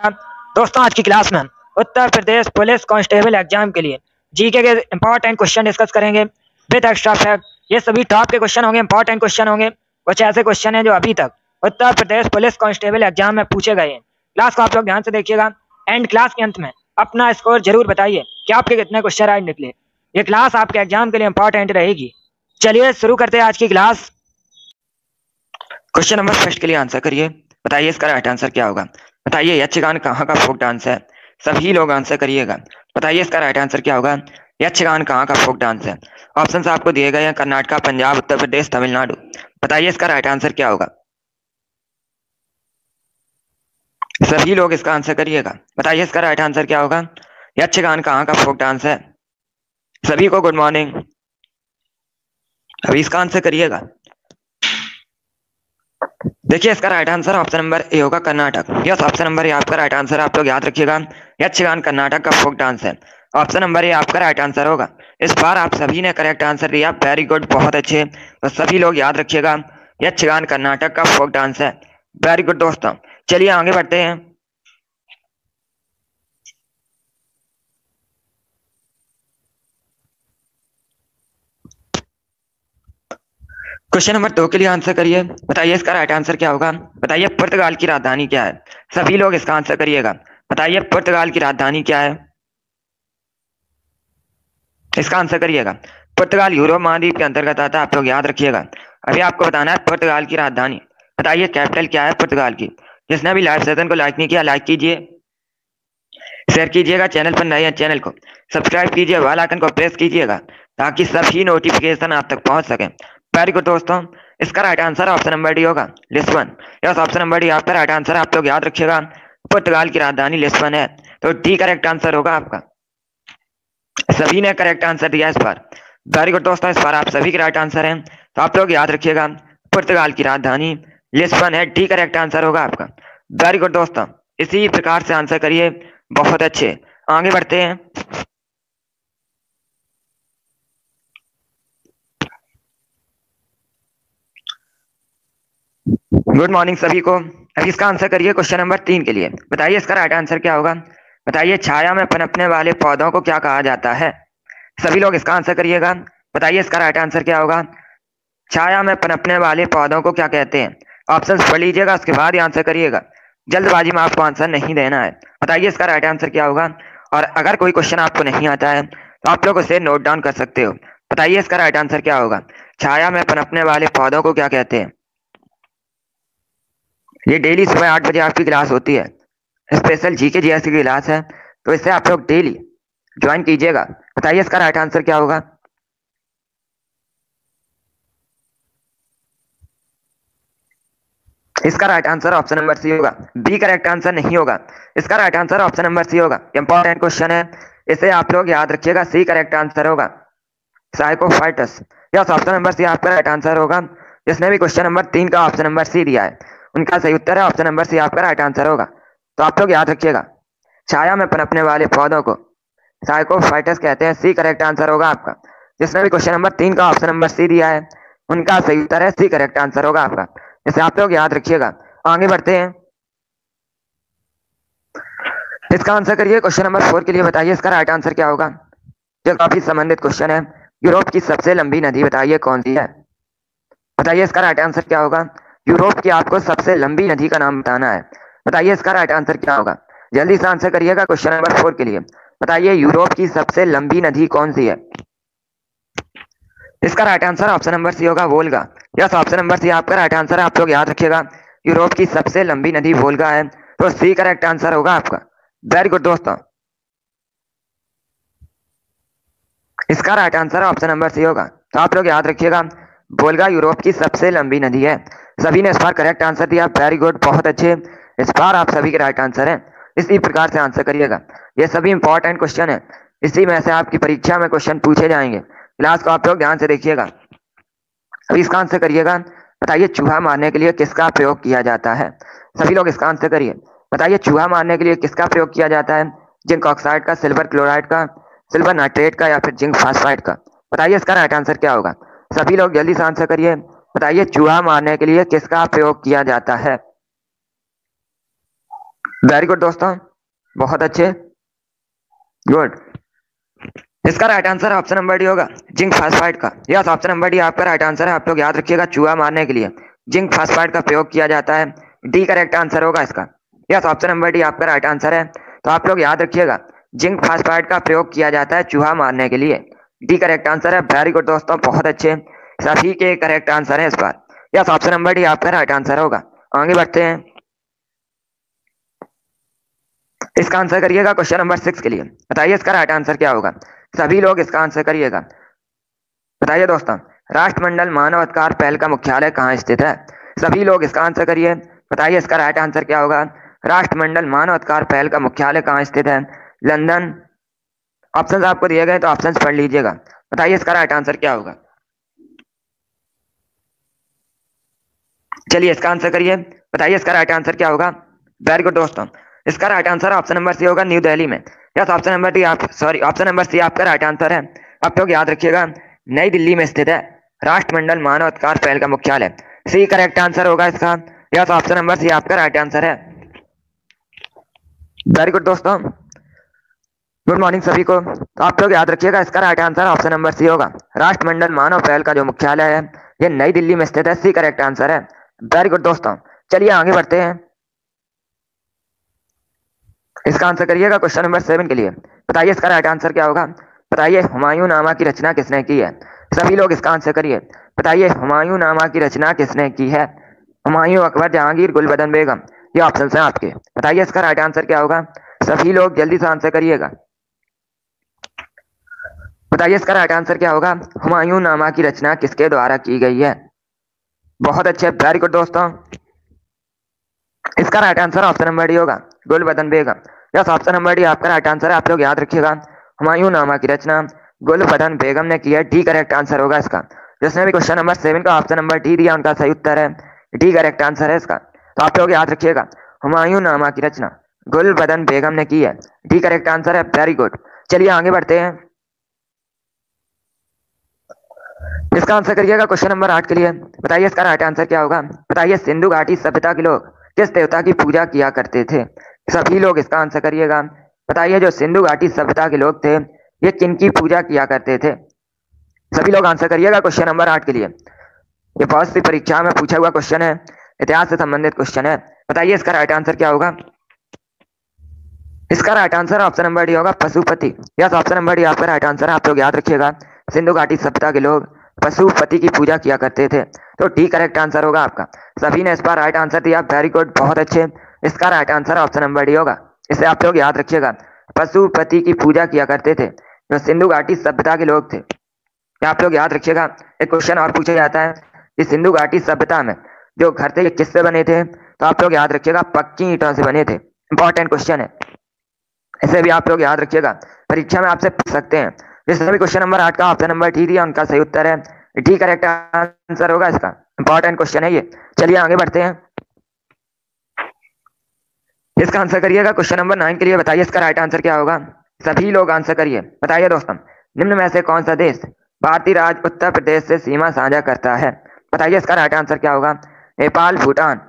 दोस्तों, आज की क्लास में Uttar Pradesh police constable exam के लिए जीके के इंपॉर्टेंट क्वेश्चन डिस्कस करेंगे। विद एक्स्ट्रा फैक्ट ये सभी टॉप के क्वेश्चन होंगे इंपॉर्टेंट क्वेश्चन होंगे, कुछ ऐसे क्वेश्चन हैं जो अभी तक Uttar Pradesh police constable exam में पूछे गए हैं। क्लास को आप लोग ध्यान से देखिएगा। एंड क्लास के अंत में अपना स्कोर ज़रूर बताइए कि आपके कितने क्वेश्चन आज निकले। ये क्लास आपके एग्ज़ाम के लिए इंपॉर्टेंट रहेगी। चलिए, शुरू करते हैं आज की क्लास क्वेश्चन नंबर फ़र्स्ट के लिए आंसर करिए। बताइए इसका राइट आंसर क्या होगा। बताइए, यक्षगान कहाँ का फोक डांस है? सभी लोग आंसर करिएगा। बताइए, इसका राइट आंसर क्या होगा? यक्षगान कहाँ का फोक डांस है? ऑप्शन आपको दिए गए हैं, कर्नाटका, पंजाब, उत्तर प्रदेश, तमिलनाडु। बताइए, इसका राइट आंसर क्या होगा? सभी लोग इसका आंसर करिएगा। बताइए, इसका राइट आंसर क्या होगा? यक्षगान कहाँ का फोक डांस है? सभी को गुड मॉर्निंग अभी इसका आंसर करिएगा। देखिए, इसका right answer option number A होगा Karnataka. Yes option number A आपका राइट आंसर आप लोग याद रखिएगा। यक्षगान कर्नाटक का फोक डांस है। ऑप्शन नंबर ए आपका राइट आंसर होगा। इस बार आप सभी ने करेक्ट आंसर दिया। वेरी गुड बहुत अच्छे। तो सभी लोग याद रखिएगा। यक्षगान कर्नाटक का फोक डांस है। वेरी गुड दोस्तों। चलिए आगे बढ़ते हैं। क्वेश्चन नंबर दो के लिए आंसर करिए। बताइए इसका राइट आंसर क्या होगा? बताइए पुर्तगाल की राजधानी क्या है? सभी लोग इसका आंसर करिएगा। बताइए पुर्तगाल की राजधानी क्या है? इसका आंसर करिएगा। पुर्तगाल यूरोप महाद्वीप के अंतर्गत आता है, आप लोग याद रखिएगा। अभी आपको बताना है पुर्तगाल की राजधानी। बताइए कैपिटल क्या है पुर्तगाल की? जिसने अभी लाइव सेशन को लाइक नहीं किया लाइक कीजिए। शेयर कीजिएगा चैनल पर नए चैनल को। सब्सक्राइब कीजिए वाल आइकन को प्रेस कीजिएगा, ताकि सभी नोटिफिकेशन आप तक पहुँच सके। वेरी गुड दोस्तों। इसका right answer option number D होगा। Lisbon yes option number D आपका राइट आंसर आप लोग याद रखिएगा। पुर्तगाल की राजधानी लिस्बन है। तो डी करेक्ट आंसर होगा आपका। सभी ने करेक्ट आंसर दिया इस बार। वेरी गुड दोस्तों। इस बार आप सभी के राइट आंसर हैं। तो आप लोग याद रखिएगा। पुर्तगाल की राजधानी लिस्बन है। डी करेक्ट आंसर होगा आपका। वेरी गुड दोस्तों। इसी प्रकार से आंसर करिए। बहुत अच्छे। आगे बढ़ते हैं। गुड मॉर्निंग सभी को। अभी इसका आंसर करिए क्वेश्चन नंबर तीन के लिए। बताइए इसका राइट आंसर क्या होगा? बताइए छाया में पनपने वाले पौधों को क्या कहा जाता है? सभी लोग इसका आंसर करिएगा। बताइए इसका राइट आंसर क्या होगा? छाया में पनपने वाले पौधों को क्या कहते हैं? ऑप्शन पढ़ लीजिएगा, उसके बाद ही आंसर करिएगा। जल्दबाजी में आपको आंसर नहीं देना है। बताइए इसका राइट आंसर क्या होगा? और अगर कोई क्वेश्चन आपको नहीं आता है तो आप लोग उसे नोट डाउन कर सकते हो। बताइए इसका राइट आंसर क्या होगा? छाया में पनपने वाले पौधों को क्या कहते हैं? ये डेली सुबह आठ बजे आपकी क्लास होती है। स्पेशल जी के जी की क्लास है। तो इससे आप लोग डेली ज्वाइन कीजिएगा। बताइए इसका राइट आंसर क्या होगा? इसका right answer option number C होगा। बी करेक्ट आंसर नहीं होगा। इसका right answer option number C होगा। इंपॉर्टेंट क्वेश्चन है। इसे आप लोग याद रखिएगा। सी करेक्ट आंसर होगा। साइकोफाइटस यस ऑप्शन नंबर सी आपका राइट आंसर होगा। जिसने भी क्वेश्चन नंबर तीन का ऑप्शन नंबर सी दिया है। उनका सही उत्तर है ऑप्शन नंबर सी आपका राइट आंसर होगा। तो आप लोग याद रखिएगा, छाया में पनपने वाले पौधों को साइकोफाइटस कहते हैं सी करेक्ट आंसर होगा आपका। जिसने भी क्वेश्चन नंबर तीन का ऑप्शन नंबर सी दिया है, उनका सही उत्तर है सी करेक्ट आंसर होगा आपका। इसे आप लोग याद रखिएगा, आगे बढ़ते हैं। इसका आंसर करिए क्वेश्चन नंबर फोर के लिए बताइए, इसका राइट आंसर क्या होगा? जो काफ़ी संबंधित क्वेश्चन है। यूरोप की सबसे लंबी नदी बताइए, कौन सी है? बताइए, इसका राइट आंसर क्या होगा? यूरोप की आपको सबसे लंबी नदी का नाम बताना है। बताइए इसका राइट आंसर क्या होगा? जल्दी से आंसर करिएगा क्वेश्चन नंबर फोर के लिए। बताइए यूरोप की सबसे लंबी नदी कौन सी है? इसका right answer option number C होगा Volga yes option number C आपका राइट आंसर आप लोग याद रखिएगा। यूरोप की सबसे लंबी नदी वोल्गा है। तो सी करेक्ट आंसर होगा आपका। वेरी गुड दोस्तों। इसका right answer option number C होगा। तो आप लोग याद रखिएगा बोलगा यूरोप की सबसे लंबी नदी है। सभी ने इस बार करेक्ट आंसर दिया। वेरी गुड बहुत अच्छे। इस बार आप सभी के राइट आंसर हैं। इसी प्रकार से आंसर करिएगा। ये सभी इंपॉर्टेंट क्वेश्चन है। इसी में से आपकी परीक्षा में क्वेश्चन पूछे जाएँगे। क्लास को आप लोग ध्यान से देखिएगा। अभी इसका आंसर करिएगा। बताइए, चूहा मारने के लिए किसका प्रयोग किया जाता है? सभी लोग इसका आंसर करिए। बताइए, चूहा मारने के लिए किसका प्रयोग किया जाता है? जिंक ऑक्साइड का सिल्वर क्लोराइड का सिल्वर नाइट्रेट का या फिर जिंक फास्फाइड का? बताइए, इसका राइट आंसर क्या होगा? सभी लोग जल्दी से आंसर करिए। बताइए, चूहा मारने के लिए किसका प्रयोग किया जाता है? वेरी गुड दोस्तों, बहुत अच्छे। गुड इसका right answer option number D होगा, जिंक फास्फाइड का। यस ऑप्शन नंबर डी आपका राइट आंसर है, आप लोग याद रखिएगा, चूहा मारने के लिए। जिंक फास्फाइड का प्रयोग किया जाता है। डी करेक्ट आंसर होगा इसका। यस ऑप्शन नंबर डी आपका राइट आंसर है। तो आप लोग याद रखिएगा, जिंक फास्फाइड का प्रयोग किया जाता है चूहा मारने के लिए। डी करेक्ट आंसर है वेरी गुड दोस्तों, बहुत अच्छे। सभी के करेक्ट आंसर है इस बार। यस ऑप्शन नंबर डी आपका राइट आंसर होगा। आगे बढ़ते हैं। इसका आंसर करिएगा क्वेश्चन नंबर सिक्स के लिए। बताइए इसका राइट आंसर क्या होगा। सभी लोग इसका आंसर करिएगा। बताइए दोस्तों, राष्ट्रमंडल मानव अधिकार पहल का मुख्यालय कहाँ स्थित है? सभी लोग इसका आंसर करिए। बताइए इसका राइट आंसर क्या होगा। राष्ट्रमंडल मानव अधिकार पहल का मुख्यालय कहाँ स्थित है? लंदन। ऑप्शन आपको दिए गए तो ऑप्शन पढ़ लीजिएगा। बताइए इसका राइट आंसर क्या होगा। चलिए इसका आंसर करिए। बताइए इसका राइट आंसर क्या होगा? वेरी गुड दोस्तों। इसका right answer option number C होगा न्यू दिल्ली में। यस ऑप्शन नंबर डी आप सॉरी ऑप्शन नंबर सी आपका राइट आंसर है। आप लोग याद रखिएगा, नई दिल्ली में स्थित है राष्ट्रमंडल मानव अधिकार पहल का मुख्यालय। सी करेक्ट आंसर होगा इसका। यस ऑप्शन नंबर सी आपका राइट आंसर है। वेरी गुड दोस्तों। गुड मॉर्निंग सभी को। तो आप लोग याद रखिएगा, इसका right answer option number C होगा। राष्ट्रमंडल मानव पहल का जो मुख्यालय है, ये नई दिल्ली में स्थित है। सी करेक्ट आंसर है। वेरी गुड दोस्तों। चलिए आगे बढ़ते हैं। इसका आंसर करिएगा क्वेश्चन नंबर सेवन के लिए। बताइए इसका राइट आंसर क्या होगा? बताइए, हुमायूं नामा की रचना किसने की है? सभी लोग इसका आंसर करिए। बताइए, हुमायूं नामा की रचना किसने की है? हुमायूं अकबर जहांगीर, गुलबदन बेगम, ये ऑप्शन है आपके। बताइए इसका राइट आंसर क्या होगा? सभी लोग जल्दी से आंसर करिएगा। बताइए इसका राइट आंसर क्या होगा? हुमायूं नामा की रचना किसके द्वारा की गई है? बहुत अच्छे वेरी गुड दोस्तों। इसका right answer option number D होगा। Gulbadan Begum yes option number D आपका राइट आंसर है। आप लोग याद रखिएगा। हुमायूं नामा की रचना, गुलबदन बेगम ने की है डी करेक्ट आंसर होगा इसका। जिसने भी क्वेश्चन नंबर सेवन का ऑप्शन नंबर डी दिया, उनका सही उत्तर है। डी करेक्ट आंसर है इसका। तो आप लोग याद रखिएगा। हुमायूं नामा की रचना गुल बदन बेगम ने की है। डी करेक्ट आंसर है। वेरी गुड चलिए आगे बढ़ते हैं। इसका आंसर करिएगा क्वेश्चन नंबर आठ के लिए। बताइए इसका राइट आंसर क्या होगा? बताइए सिंधु घाटी सभ्यता के लोग किस देवता की पूजा किया करते थे? सभी लोग इसका आंसर करिएगा। बताइए जो सिंधु घाटी सभ्यता के लोग थे, ये किन की पूजा किया करते थे? सभी लोग आंसर करिएगा क्वेश्चन नंबर आठ के लिए। ये बहुत सी परीक्षा में पूछा हुआ क्वेश्चन है, इतिहास से संबंधित क्वेश्चन है। बताइए इसका राइट आंसर क्या होगा? इसका right answer option number D होगा, Pashupati. Yes option number D आपका राइट आंसर आप लोग याद रखिएगा। सिंधु घाटी सभ्यता के लोग पशुपति की पूजा किया करते थे। तो डी करेक्ट आंसर होगा आपका। सभी ने इस बार राइट आंसर दिया। वेरी गुड बहुत अच्छे। इसका right answer option number D होगा। इसे आप लोग याद रखिएगा। पशुपति की पूजा किया करते थे। जो सिंधु घाटी सभ्यता के लोग थे। आप लोग याद रखिएगा। एक क्वेश्चन और पूछा जाता है कि सिंधु घाटी सभ्यता में जो घर थे किससे बने थे? तो आप लोग याद रखिएगा, पक्की ईटों से बने थे। इंपॉर्टेंट क्वेश्चन है। इसे भी आप लोग याद रखिएगा। परीक्षा में आपसे पूछ सकते हैं। जिसने भी क्वेश्चन नंबर आठ का ऑप्शन नंबर डी दिया, उनका सही उत्तर है। डी करेक्ट आंसर होगा इसका। इंपॉर्टेंट क्वेश्चन है ये। चलिए आगे बढ़ते हैं। इसका आंसर करिएगा। क्वेश्चन नंबर नाइन के लिए बताइए, इसका राइट आंसर क्या होगा? सभी लोग आंसर करिए। बताइए दोस्तों, निम्न में से कौन सा देश भारतीय राज्य उत्तर प्रदेश से सीमा साझा करता है? बताइए इसका राइट आंसर क्या होगा? नेपाल, भूटान,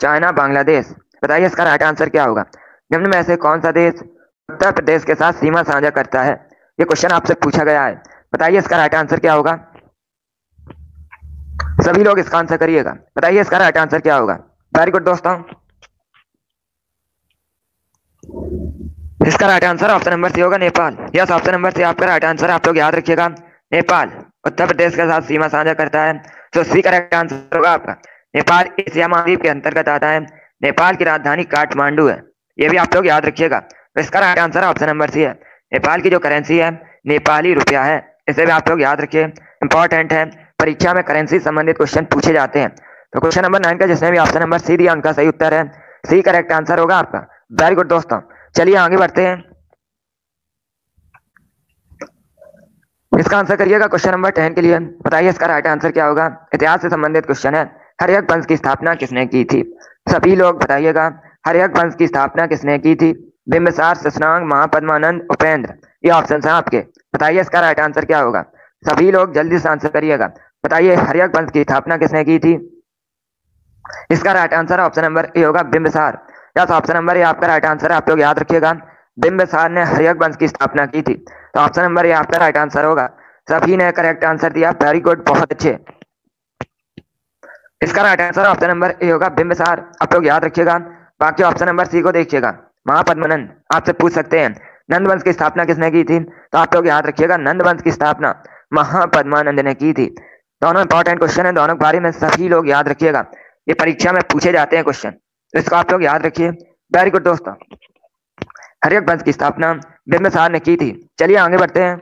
चाइना, बांग्लादेश। बताइए इसका राइट आंसर क्या होगा? निम्न में से कौन सा देश उत्तर प्रदेश के साथ सीमा साझा करता है? ये क्वेश्चन आपसे पूछा गया है। बताइए इसका राइट आंसर क्या होगा? सभी लोग इसका आंसर करिएगा। बताइए इसका राइट आंसर क्या होगा? वेरी गुड दोस्तों। इसका right answer option number C होगा, Nepal. Yes option number C आपका राइट आंसर आप लोग याद रखिएगा। नेपाल, उत्तर प्रदेश के साथ सीमा साझा करता है। तो सी करेक्ट आंसर होगा आपका। नेपाल एशिया महाद्वीप के अंतर्गत आता है। नेपाल की राजधानी काठमांडू है। ये भी आप लोग याद रखिएगा। तो इसका right answer option number C है। नेपाल की जो करेंसी है, नेपाली रुपया है, इसे भी आप लोग याद रखिए। इंपॉर्टेंट है, परीक्षा में करेंसी संबंधित क्वेश्चन पूछे जाते हैं। तो क्वेश्चन नंबर नाइन का जिसने भी ऑप्शन नंबर सी दिया, उनका सही उत्तर है। सी करेक्ट आंसर होगा आपका। वेरी गुड दोस्तों, चलिए आगे बढ़ते हैं। इसका आंसर करिएगा क्वेश्चन नंबर टेन के लिए। बताइए इसका राइट आंसर क्या होगा। इतिहास से संबंधित क्वेश्चन है हरियक वंश की स्थापना किसने की थी? सभी लोग बताइएगा हरियक वंश की स्थापना किसने की थी? बिम्बसार ससनांग महापद्मानंद उपेंद्र। ये ऑप्शन है आपके। बताइए इसका राइट आंसर क्या होगा? सभी लोग जल्दी से आंसर करिएगा। बताइए हरियक वंश की स्थापना किसने की थी? इसका right answer option number A होगा बिम्बसार यस ऑप्शन नंबर ये आपका राइट आंसर है, आप लोग याद रखिएगा। बिंबिसार ने हरियक वंश की स्थापना की थी। तो ऑप्शन नंबर ये आपका राइट आंसर होगा। सभी ने करेक्ट आंसर दिया। वेरी गुड बहुत अच्छे। इसका right answer option number A होगा बिंबिसार। आप लोग याद रखिएगा। बाकी ऑप्शन नंबर सी को देखिएगा। महापद्मनंद आपसे पूछ सकते हैं, नंद वंश की स्थापना किसने की थी? तो आप लोग याद रखिएगा, नंद वंश की स्थापना महापद्मानंद ने की थी। दोनों इंपॉर्टेंट क्वेश्चन है, दोनों के बारे में सभी लोग याद रखिएगा। ये परीक्षा में पूछे जाते हैं क्वेश्चन तो इसको आप लोग याद रखिए। वेरी गुड दोस्तों। हरियक वंश की स्थापना बिम्बसार ने की थी। चलिए आगे बढ़ते हैं।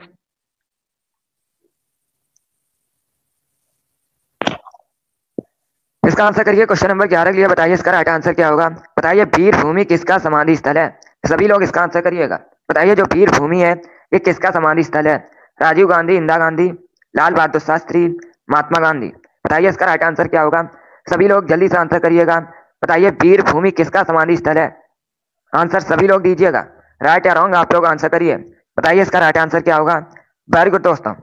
इसका आंसर करिए क्वेश्चन नंबर ग्यारह के लिए बताइए, इसका राइट आंसर क्या होगा? बताइए, वीर भूमि किसका समाधि स्थल है? सभी लोग इसका आंसर करिएगा। बताइए, जो वीर भूमि है, ये किसका समाधि स्थल है? राजीव गांधी, इंदिरा गांधी, लाल बहादुर शास्त्री, महात्मा गांधी। बताइए, इसका राइट आंसर क्या होगा? सभी लोग जल्दी से आंसर करिएगा। बताइए, वीर भूमि किसका समाधि स्थल है? आंसर सभी लोग दीजिएगा। राइट या रॉन्ग आप लोग आंसर करिए। बताइए, इसका राइट आंसर क्या होगा? वेरी गुड दोस्तों।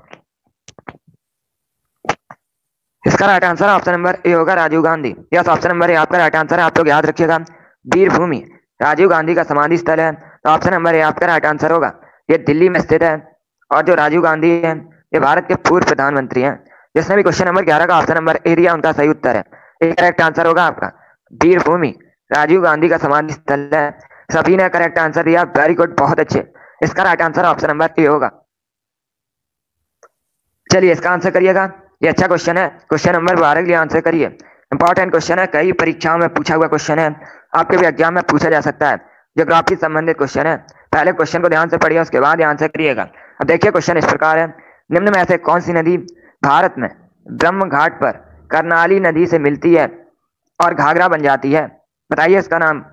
इसका right answer option number A होगा Rajiv Gandhi. Yes option number A आपका राइट आंसर है, आप लोग याद रखिएगा। वीर भूमि राजीव गांधी का समाधि स्थल है तो ऑप्शन नंबर ए आपका राइट आंसर होगा। ये दिल्ली में स्थित है, और जो राजीव गांधी है, ये भारत के पूर्व प्रधानमंत्री हैं। जिसने भी क्वेश्चन नंबर ग्यारह का ऑप्शन नंबर ए दिया, उनका सही उत्तर है। एक करेक्ट आंसर होगा आपका। वीरभूमि, राजीव गांधी का समाधि स्थल है। सभी ने करेक्ट आंसर दिया वेरी गुड बहुत अच्छे। इसका right answer option number A होगा। चलिए इसका आंसर करिएगा। ये अच्छा क्वेश्चन है। क्वेश्चन नंबर बारह के लिए आंसर करिए। इंपॉर्टेंट क्वेश्चन है। कई परीक्षाओं में पूछा हुआ क्वेश्चन है। आपके भी एग्ज़ाम में पूछा जा सकता है। जोग्राफी संबंधित क्वेश्चन है। पहले क्वेश्चन को ध्यान से पढ़िए, उसके बाद आंसर करिएगा। अब देखिए क्वेश्चन इस प्रकार है। निम्न में ऐसे कौन सी नदी भारत में ब्रह्म घाट पर करनाली नदी से मिलती है और घाघरा बन जाती है? बताइए इसका नाम।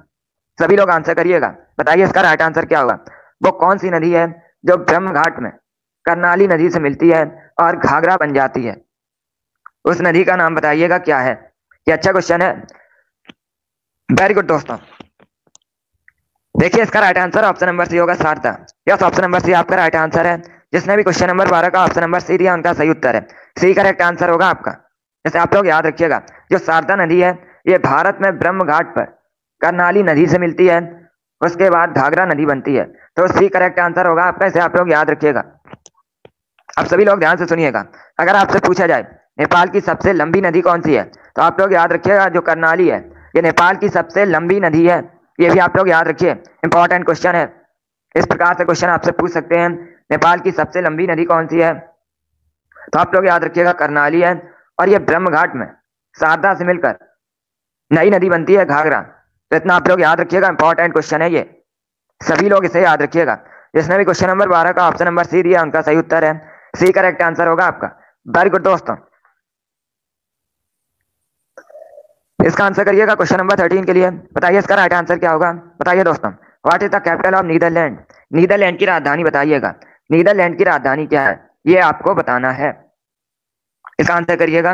सभी लोग आंसर करिएगा। बताइए इसका राइट आंसर क्या होगा? वो कौन सी नदी है जो ब्रह्म घाट में करनाली नदी से मिलती है और घाघरा बन जाती है? उस नदी का नाम बताइएगा, क्या है? ये अच्छा क्वेश्चन है। वेरी गुड दोस्तों। देखिए इसका right answer option number C होगा Sarada yes option number C आपका राइट आंसर है। जिसने भी क्वेश्चन नंबर बारह का ऑप्शन नंबर सी दिया, उनका सही उत्तर है। सी करेक्ट आंसर होगा आपका। जैसे आप लोग याद रखिएगा। जो शारदा नदी है, ये भारत में ब्रह्म घाट पर, करनाली नदी से मिलती है। उसके बाद घाघरा नदी बनती है। तो सी करेक्ट आंसर होगा आपका। इसे आप लोग याद रखिएगा। आप सभी लोग ध्यान से सुनिएगा। अगर आपसे पूछा जाए नेपाल की सबसे लंबी नदी कौन सी है? तो आप लोग याद रखिएगा, जो करनाली है, ये नेपाल की सबसे लंबी नदी है। ये भी आप लोग याद रखिए इंपॉर्टेंट क्वेश्चन है। इस प्रकार से क्वेश्चन आपसे पूछ सकते हैं, नेपाल की सबसे लंबी नदी कौन सी है? तो आप लोग याद रखिएगा, करनाली है, और ये ब्रह्म घाट में, शारदा से मिलकर नई नदी बनती है, घाघरा। तो इतना आप लोग याद रखिएगा इंपॉर्टेंट क्वेश्चन है ये। सभी लोग इसे याद रखिएगा। जिसने भी क्वेश्चन नंबर बारह का ऑप्शन नंबर सी दिया, उनका सही उत्तर है। सी करेक्ट आंसर होगा आपका। वेरी गुड दोस्तों। इसका आंसर करिएगा क्वेश्चन नंबर थर्टीन के लिए। बताइए इसका राइट आंसर क्या होगा? बताइए दोस्तों what is the capital of Netherland Netherland की राजधानी बताइएगा। नीदरलैंड की राजधानी क्या है? ये आपको बताना है। इसका आंसर करिएगा।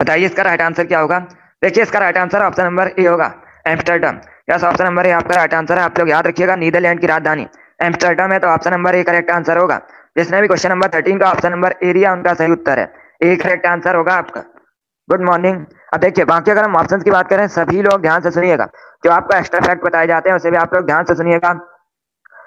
बताइए इसका राइट आंसर क्या होगा? देखिए इसका right answer option number A होगा Amsterdam yes option number A आपका राइट आंसर है। आप लोग याद रखिएगा नीदरलैंड की राजधानी। एम्स्टरडम है तो option number A correct answer होगा। जिसने भी क्वेश्चन नंबर थर्टीन का ऑप्शन नंबर एरिया उनका सही उत्तर है। एक करेक्ट आंसर होगा आपका। गुड मॉर्निंग अब देखिए, बाकी अगर हम ऑप्शन की बात करें, सभी लोग ध्यान से सुनिएगा। जो आपको एक्स्ट्रा फैक्ट बताए जाते हैं, उसे भी आप लोग ध्यान से सुनिएगा।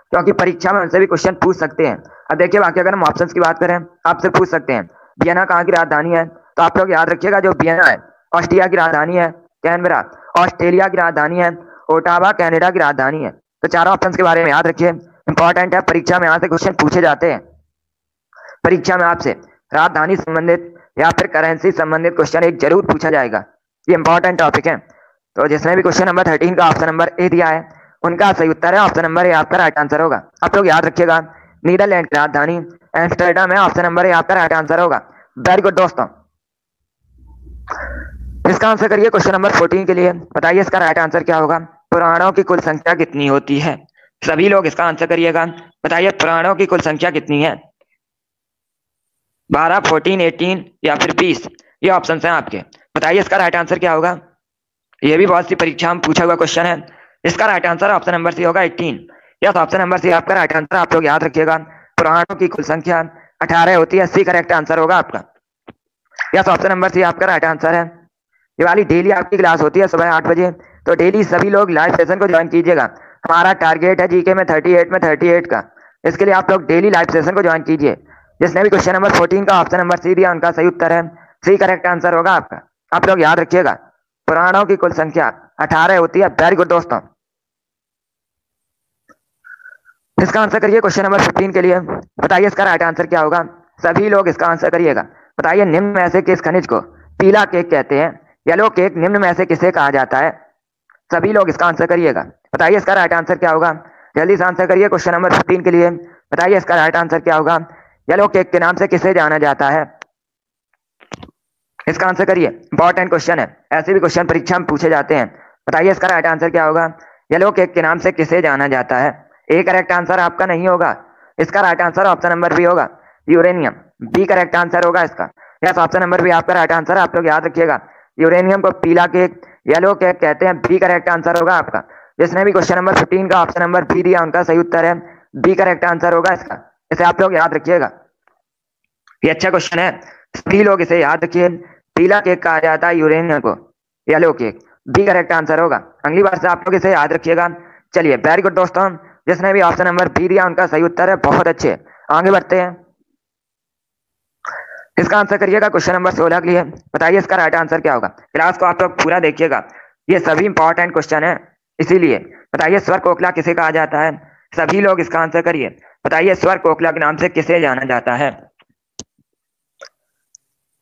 क्योंकि परीक्षा में उनसे भी क्वेश्चन पूछ सकते हैं। अब देखिए, बाकी अगर हम ऑप्शन की बात करें, आपसे पूछ सकते हैं। बियना कहाँ की राजधानी है? तो आप लोग याद रखिएगा, जो बियना है, ऑस्ट्रिया की राजधानी है कैनबरा ऑस्ट्रेलिया की राजधानी है, ओटावा, कैनेडा की राजधानी है। तो चारों ऑप्शन के बारे में याद रखिए। इंपॉर्टेंट है, परीक्षा में यहाँ से क्वेश्चन पूछे जाते हैं। परीक्षा में आपसे राजधानी संबंधित या फिर करेंसी संबंधित क्वेश्चन एक ज़रूर पूछा जाएगा। ये इंपॉर्टेंट टॉपिक है। तो जिसने भी क्वेश्चन नंबर थर्टीन का ऑप्शन नंबर ए दिया है, उनका सही उत्तर है ऑप्शन नंबर ए आपका राइट आंसर होगा। आप लोग याद रखिएगा नीदरलैंड की राजधानी एम्स्टरडम है ऑप्शन नंबर ए आपका राइट आंसर होगा। वेरी गुड दोस्तों। इसका आंसर करिए क्वेश्चन नंबर फोर्टीन के लिए। बताइए इसका राइट आंसर क्या होगा? पुराणों की कुल संख्या कितनी होती है? सभी लोग इसका आंसर करिएगा। बताइए पुराणों की कुल संख्या कितनी है? बारह फोर्टीन एटीन या फिर बीस? ये ऑप्शन हैं आपके। बताइए इसका राइट आंसर क्या होगा? ये भी बहुत सी परीक्षा में पूछा हुआ क्वेश्चन है। इसका right answer option number C होगा eighteen yes option number C आपका राइट आंसर आप लोग याद रखिएगा। पुराणों की कुल संख्या अठारह होती है सी करेक्ट आंसर होगा आपका। यस ऑप्शन नंबर सी आपका राइट आंसर है। ये वाली डेली आपकी क्लास होती है सुबह आठ बजे। तो डेली सभी लोग लाइव सेशन को ज्वाइन कीजिएगा। हमारा टारगेट है जीके में थर्टी एट में थर्टी एट का। इसके लिए आप लोग डेली लाइव सेशन को ज्वाइन कीजिए। जिसने भी क्वेश्चन नंबर फोर्टीन का ऑप्शन नंबर सी दिया, उनका सही उत्तर है। सी करेक्ट आंसर होगा आपका। आप लोग याद रखिएगा, पुराणों की कुल संख्या अठारह होती है। वेरी गुड दोस्तों। इसका आंसर करिए क्वेश्चन नंबर फिफ्टीन के लिए। बताइए इसका राइट आंसर क्या होगा। सभी लोग इसका आंसर करिएगा। बताइए निम्न में से किस खनिज को पीला केक कहते हैं? येलो केक निम्न में से किसे कहा जाता है? सभी लोग इसका आंसर करिएगा। बताइए इसका राइट आंसर क्या होगा। जल्दी से आंसर करिए क्वेश्चन नंबर फिफ्टीन के लिए। बताइए इसका राइट आंसर क्या होगा। येलो केक के नाम से किसे जाना जाता है? इसका आंसर करिए। इंपॉर्टेंट क्वेश्चन है। ऐसे भी क्वेश्चन परीक्षा में पूछे जाते हैं। बताइए इसका राइट आंसर क्या होगा? येलो केक के नाम से किसे जाना जाता है? ए करेक्ट आंसर आपका नहीं होगा। इसका right answer option number B होगा। यूरेनियम बी करेक्ट आंसर होगा इसका। यस ऑप्शन नंबर बी आपका राइट आंसर आप लोग याद रखिएगा। यूरेनियम को पीला केक येलो केक कहते हैं। बी करेक्ट आंसर होगा आपका। जिसने भी क्वेश्चन नंबर फिफ्टीन का ऑप्शन नंबर बी दिया, उनका सही उत्तर है। बी करेक्ट आंसर होगा इसका। इसे आप लोग याद रखिएगा। ये अच्छा क्वेश्चन है। सभी लोग इसे याद रखिए। पीला केक कहा जाता है यूरेनियम को। Yellow cake B correct answer होगा। अगली बार से आप लोग इसे याद रखिएगा। चलिए वेरी गुड दोस्तों। जिसने भी ऑप्शन नंबर बी दिया, उनका सही उत्तर है। बहुत अच्छे। आगे बढ़ते हैं। इसका आंसर करिएगा। क्वेश्चन नंबर सोलह के लिए। बताइए इसका राइट आंसर क्या होगा। क्लास को आप लोग पूरा देखिएगा। ये सभी इंपॉर्टेंट क्वेश्चन है। इसीलिए बताइए, स्वर कोकला किसे कहा जाता है? सभी लोग इसका आंसर करिए। बताइए, स्वर कोकला के नाम से किसे जाना जाता है?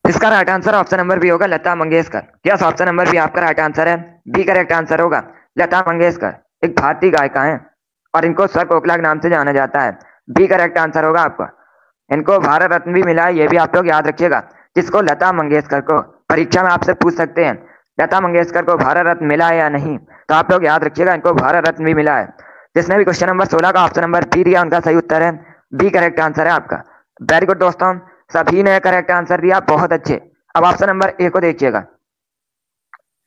इसका right answer option number B होगा, Lata Mangeshkar. Yes option number B आपका राइट आंसर है। बी करेक्ट आंसर होगा, लता मंगेशकर। एक भारतीय गायिका है और इनको स्वर कोकला के नाम से जाना जाता है। बी करेक्ट आंसर होगा आपका। इनको भारत रत्न भी मिला है, ये भी आप लोग याद रखिएगा। किसको लता मंगेशकर को परीक्षा में आपसे पूछ सकते हैं, लता मंगेशकर को भारत रत्न मिला है या नहीं तो आप लोग याद रखिएगा, इनको भारत रत्न भी मिला है। जिसने भी क्वेश्चन नंबर सोलह का ऑप्शन नंबर बी दिया, उनका सही उत्तर है। बी करेक्ट आंसर है आपका। वेरी गुड दोस्तों सभी ने करेक्ट आंसर दिया, बहुत अच्छे। अब ऑप्शन नंबर ए को देखिएगा।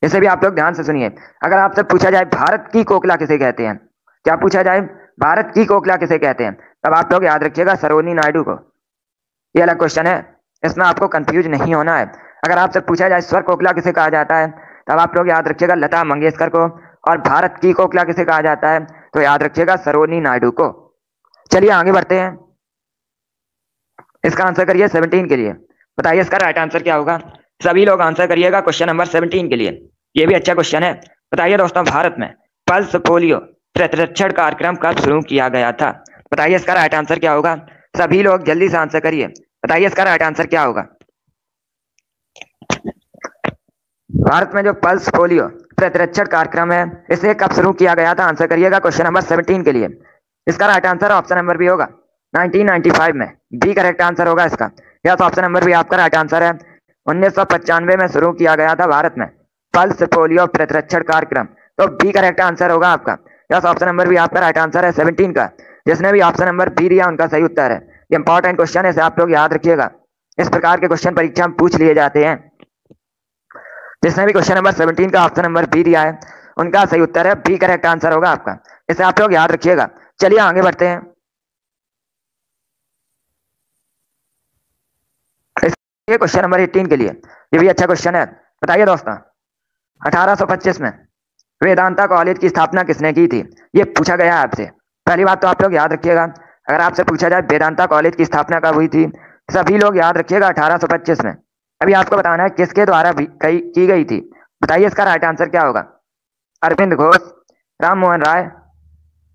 इसे भी आप लोग ध्यान से सुनिए। अगर आपसे पूछा जाए, भारत की कोकला किसे कहते हैं? क्या पूछा जाए, भारत की कोकला किसे कहते हैं? तब आप लोग याद रखिएगा सरोनी नायडू को। ये अलग क्वेश्चन है। इसमें आपको कंफ्यूज नहीं होना है। अगर आपसे पूछा जाए, स्वर कोकला किसे कहा जाता है? तब आप लोग याद रखिएगा लता मंगेशकर को और भारत की कोकला किसे कहा जाता है? तो याद रखिएगा सरोनी नायडू को। चलिए आगे बढ़ते हैं। इसका आंसर करिए सेवनटीन के लिए। बताइए इसका राइट आंसर क्या होगा? सभी लोग आंसर करिएगा क्वेश्चन नंबर सेवनटीन के लिए। ये भी अच्छा क्वेश्चन है। बताइए दोस्तों, भारत में पल्स पोलियो प्रतिरक्षण कार्यक्रम कब शुरू किया गया था? बताइए इसका राइट आंसर क्या होगा? सभी लोग जल्दी से आंसर करिए। बताइए इसका राइट आंसर क्या होगा? भारत में जो पल्स पोलियो प्रतिरक्षण कार्यक्रम है, इसे कब शुरू किया गया था? आंसर करिएगा क्वेश्चन नंबर सेवनटीन के लिए। इसका राइट आंसर ऑप्शन नंबर भी होगा। 1995 में। बी करेक्ट आंसर होगा इसका। यस ऑप्शन नंबर भी आपका राइट आंसर है। उन्नीस में शुरू किया गया था भारत में पल्स, पोलियो, प्रतिरक्षण कार्यक्रम। तो बी करेक्ट आंसर होगा आपका। यस ऑप्शन नंबर भी आपका राइट आंसर है सेवनटीन का। जिसने भी ऑप्शन नंबर बी दिया, उनका सही उत्तर है। इंपॉर्टेंट क्वेश्चन है आप लोग याद रखिएगा। इस प्रकार के क्वेश्चन परीक्षा में पूछ लिए जाते हैं। जिसने भी क्वेश्चन नंबर सेवनटीन का ऑप्शन नंबर बी दिया है, उनका सही उत्तर है। बी करेक्ट आंसर होगा आपका। इसे आप लोग याद रखिएगा। चलिए आगे बढ़ते हैं। ये क्वेश्चन नंबर 18 के लिए। ये भी अच्छा क्वेश्चन है। बताइए दोस्तों 1825 में वेदांता कॉलेज की स्थापना किसने की थी? ये पूछा गया है आपसे। पहली बात तो आप लोग याद रखिएगा, अगर आपसे पूछा जाए वेदांता कॉलेज की स्थापना कब हुई थी, सभी लोग याद रखिएगा 1825 में। अभी आपको बताना है किसके द्वारा की गई थी। बताइए इसका राइट आंसर क्या होगा? अरविंद घोष, राम मोहन राय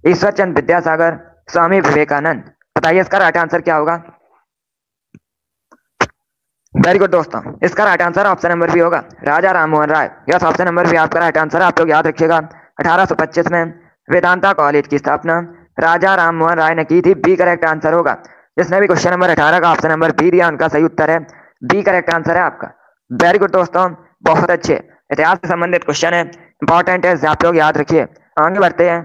ईश्वर चंद विद्यासागर, स्वामी विवेकानंद। बताइए इसका राइट आंसर क्या होगा? वेरी गुड दोस्तों। इसका राइट आंसर ऑप्शन नंबर भी होगा। Raja Ram Mohan Roy. Yes option number B आपका राइट आंसर आप लोग याद रखिएगा। 1825 में वेदांता कॉलेज की स्थापना राजा राम मोहन राय ने की थी। बी करेक्ट आंसर होगा। जिसने भी क्वेश्चन नंबर 18 का ऑप्शन नंबर बी दिया उनका सही उत्तर है। बी करेक्ट आंसर है आपका। वेरी गुड दोस्तों। बहुत अच्छे। इतिहास से संबंधित क्वेश्चन है। इंपॉर्टेंट है। आप लोग याद रखिए। आगे बढ़ते हैं।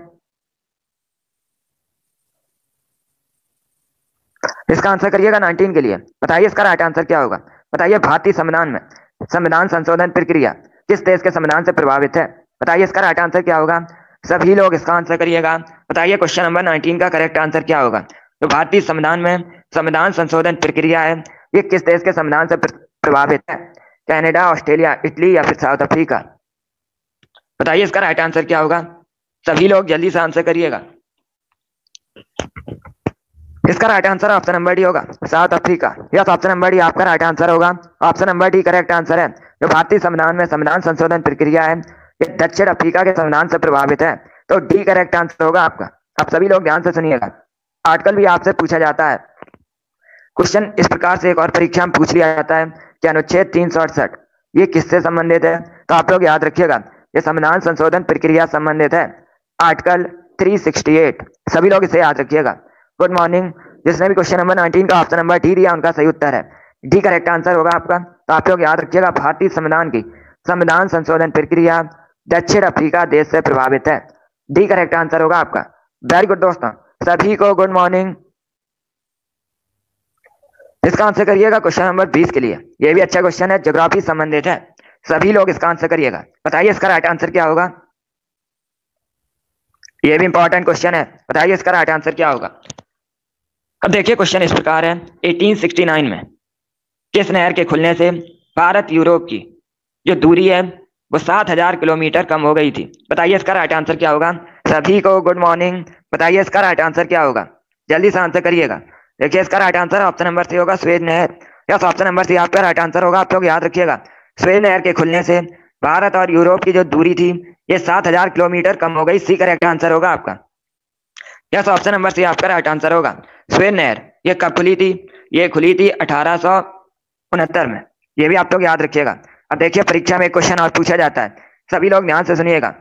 इसका आंसर करिएगा 19 के लिए। बताइए इसका राइट आंसर क्या होगा। बताइए, भारतीय संविधान में, संविधान संशोधन प्रक्रिया, किस देश के संविधान से प्रभावित है? बताइए, इसका राइट आंसर क्या होगा? सभी लोग इसका आंसर करिएगा। बताइए क्वेश्चन नंबर 19 का करेक्ट आंसर क्या होगा? तो भारतीय संविधान में संविधान संशोधन प्रक्रिया है, ये किस देश के संविधान से प्रभावित है? कनाडा, ऑस्ट्रेलिया, इटली या फिर साउथ अफ्रीका? बताइए, इसका राइट आंसर क्या होगा? सभी लोग जल्दी से आंसर करिएगा। इसका right answer option number D होगा। South Africa. Yes option number D आपका राइट आंसर होगा। Option number D correct answer है। जो भारतीय संविधान में संविधान संशोधन प्रक्रिया है, ये दक्षिण अफ्रीका के संविधान से प्रभावित है। तो डी करेक्ट आंसर होगा आपका। आप सभी लोग ध्यान से सुनिएगा। आर्टिकल भी आपसे पूछा जाता है। क्वेश्चन इस प्रकार से एक और परीक्षा में पूछ लिया जाता है कि अनुच्छेद तीन सौ अड़सठ, ये किससे संबंधित है? तो आप लोग याद रखिएगा, ये संविधान संशोधन प्रक्रिया संबंधित है। आर्टिकल 368 सभी लोग इसे याद रखिएगा। गुड मॉर्निंग जिसने भी क्वेश्चन नंबर 19 का ऑप्शन नंबर डी दिया, उनका सही उत्तर है। डी करेक्ट आंसर होगा आपका। तो आप लोग याद रखिएगा, भारतीय संविधान की संविधान संशोधन प्रक्रिया दक्षिण अफ्रीका देश से प्रभावित है। डी करेक्ट आंसर होगा आपका। वेरी गुड दोस्तों। सभी को गुड मॉर्निंग इसका आंसर करिएगा क्वेश्चन नंबर बीस के लिए। ये भी अच्छा क्वेश्चन है ज्योग्राफी संबंधित है। सभी लोग इसका आंसर करिएगा। बताइए इसका राइट आंसर क्या होगा? ये भी इंपॉर्टेंट क्वेश्चन है। बताइए इसका राइट आंसर क्या होगा? अब देखिए क्वेश्चन इस प्रकार है। 1869 में किस नहर के खुलने से भारत यूरोप की जो दूरी है, वो सात हज़ार किलोमीटर कम हो गई थी। बताइए इसका राइट आंसर क्या होगा? सभी को गुड मॉर्निंग बताइए इसका राइट आंसर क्या होगा? जल्दी से आंसर करिएगा। देखिए इसका right answer option number C होगा स्वेज नहर। यस ऑप्शन नंबर सी आपका राइट आंसर होगा। आप लोग याद रखिएगा। स्वेद नहर के खुलने से भारत और यूरोप की जो दूरी थी, ये सात हज़ार किलोमीटर कम हो गई। सी करेक्ट आंसर होगा आपका। यस ऑप्शन नंबर सी आपका राइट आंसर होगा। स्वेज नहर ये कब खुली थी? ये खुली थी अठारह उनहत्तर में। ये भी आप लोग याद रखिएगा। अब देखिए, परीक्षा में एक क्वेश्चन और पूछा जाता है। सभी लोग ध्यान से सुनिएगा।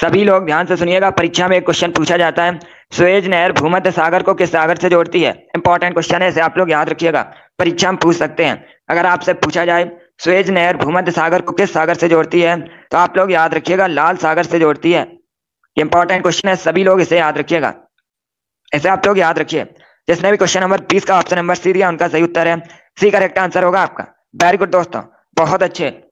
सभी लोग ध्यान से सुनिएगा। परीक्षा में एक क्वेश्चन पूछा जाता है। स्वेज नहर भूमध्य सागर को किस सागर से जोड़ती है? इंपॉर्टेंट क्वेश्चन है, इसे आप लोग याद रखिएगा। परीक्षा में पूछ सकते हैं। अगर आपसे पूछा जाए, स्वेज नहर भूमध्य सागर को किस सागर से जोड़ती है? तो आप लोग याद रखिएगा, लाल सागर से जोड़ती है। इंपॉर्टेंट क्वेश्चन है, सभी लोग इसे याद रखिएगा। इसे आप लोग याद रखिए। जिसने भी क्वेश्चन नंबर बीस का ऑप्शन नंबर सी दिया, उनका सही उत्तर है। सी करेक्ट आंसर होगा आपका। वेरी गुड दोस्तों, बहुत अच्छे।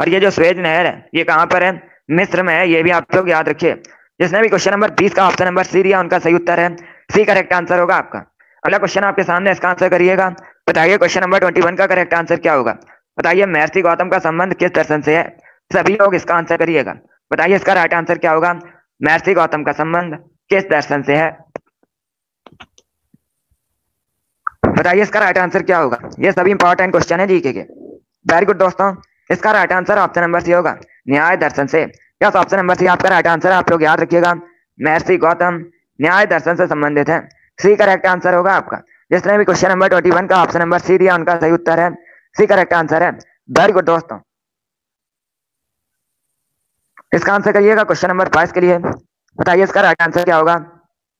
और ये जो स्वेज नहर है, ये कहाँ पर है? मिस्र में है, ये भी आप लोग याद रखिए। जिसने भी क्वेश्चन नंबर बीस का ऑप्शन नंबर सी दिया, उनका सही उत्तर है। सी करेक्ट आंसर होगा आपका। अगला क्वेश्चन आपके सामने, इसका आंसर करिएगा। बताइए क्वेश्चन नंबर ट्वेंटी वन का करेक्ट आंसर क्या होगा? बताइए महर्षि गौतम का संबंध किस दर्शन से है? सभी लोग इसका आंसर करिएगा। बताइए इसका राइट आंसर क्या होगा? महर्षि गौतम का संबंध किस दर्शन से है? बताइए इसका राइट आंसर क्या होगा? ये सभी इंपॉर्टेंट क्वेश्चन है जीके के वेरी गुड दोस्तों, इसका right answer option number C होगा, न्याय दर्शन से। यस ऑप्शन नंबर सी आपका राइट आंसर आप लोग याद रखिएगा। महर्षि गौतम, न्याय दर्शन से संबंधित है। सी करेक्ट आंसर होगा आपका। जिसने भी क्वेश्चन नंबर ट्वेंटी का ऑप्शन नंबर सी दिया, उनका सही उत्तर है। सी करेक्ट आंसर है। वेरी गुड दोस्तों। इसका आंसर करिएगा क्वेश्चन नंबर बाईस के लिए। बताइए इसका राइट आंसर क्या होगा?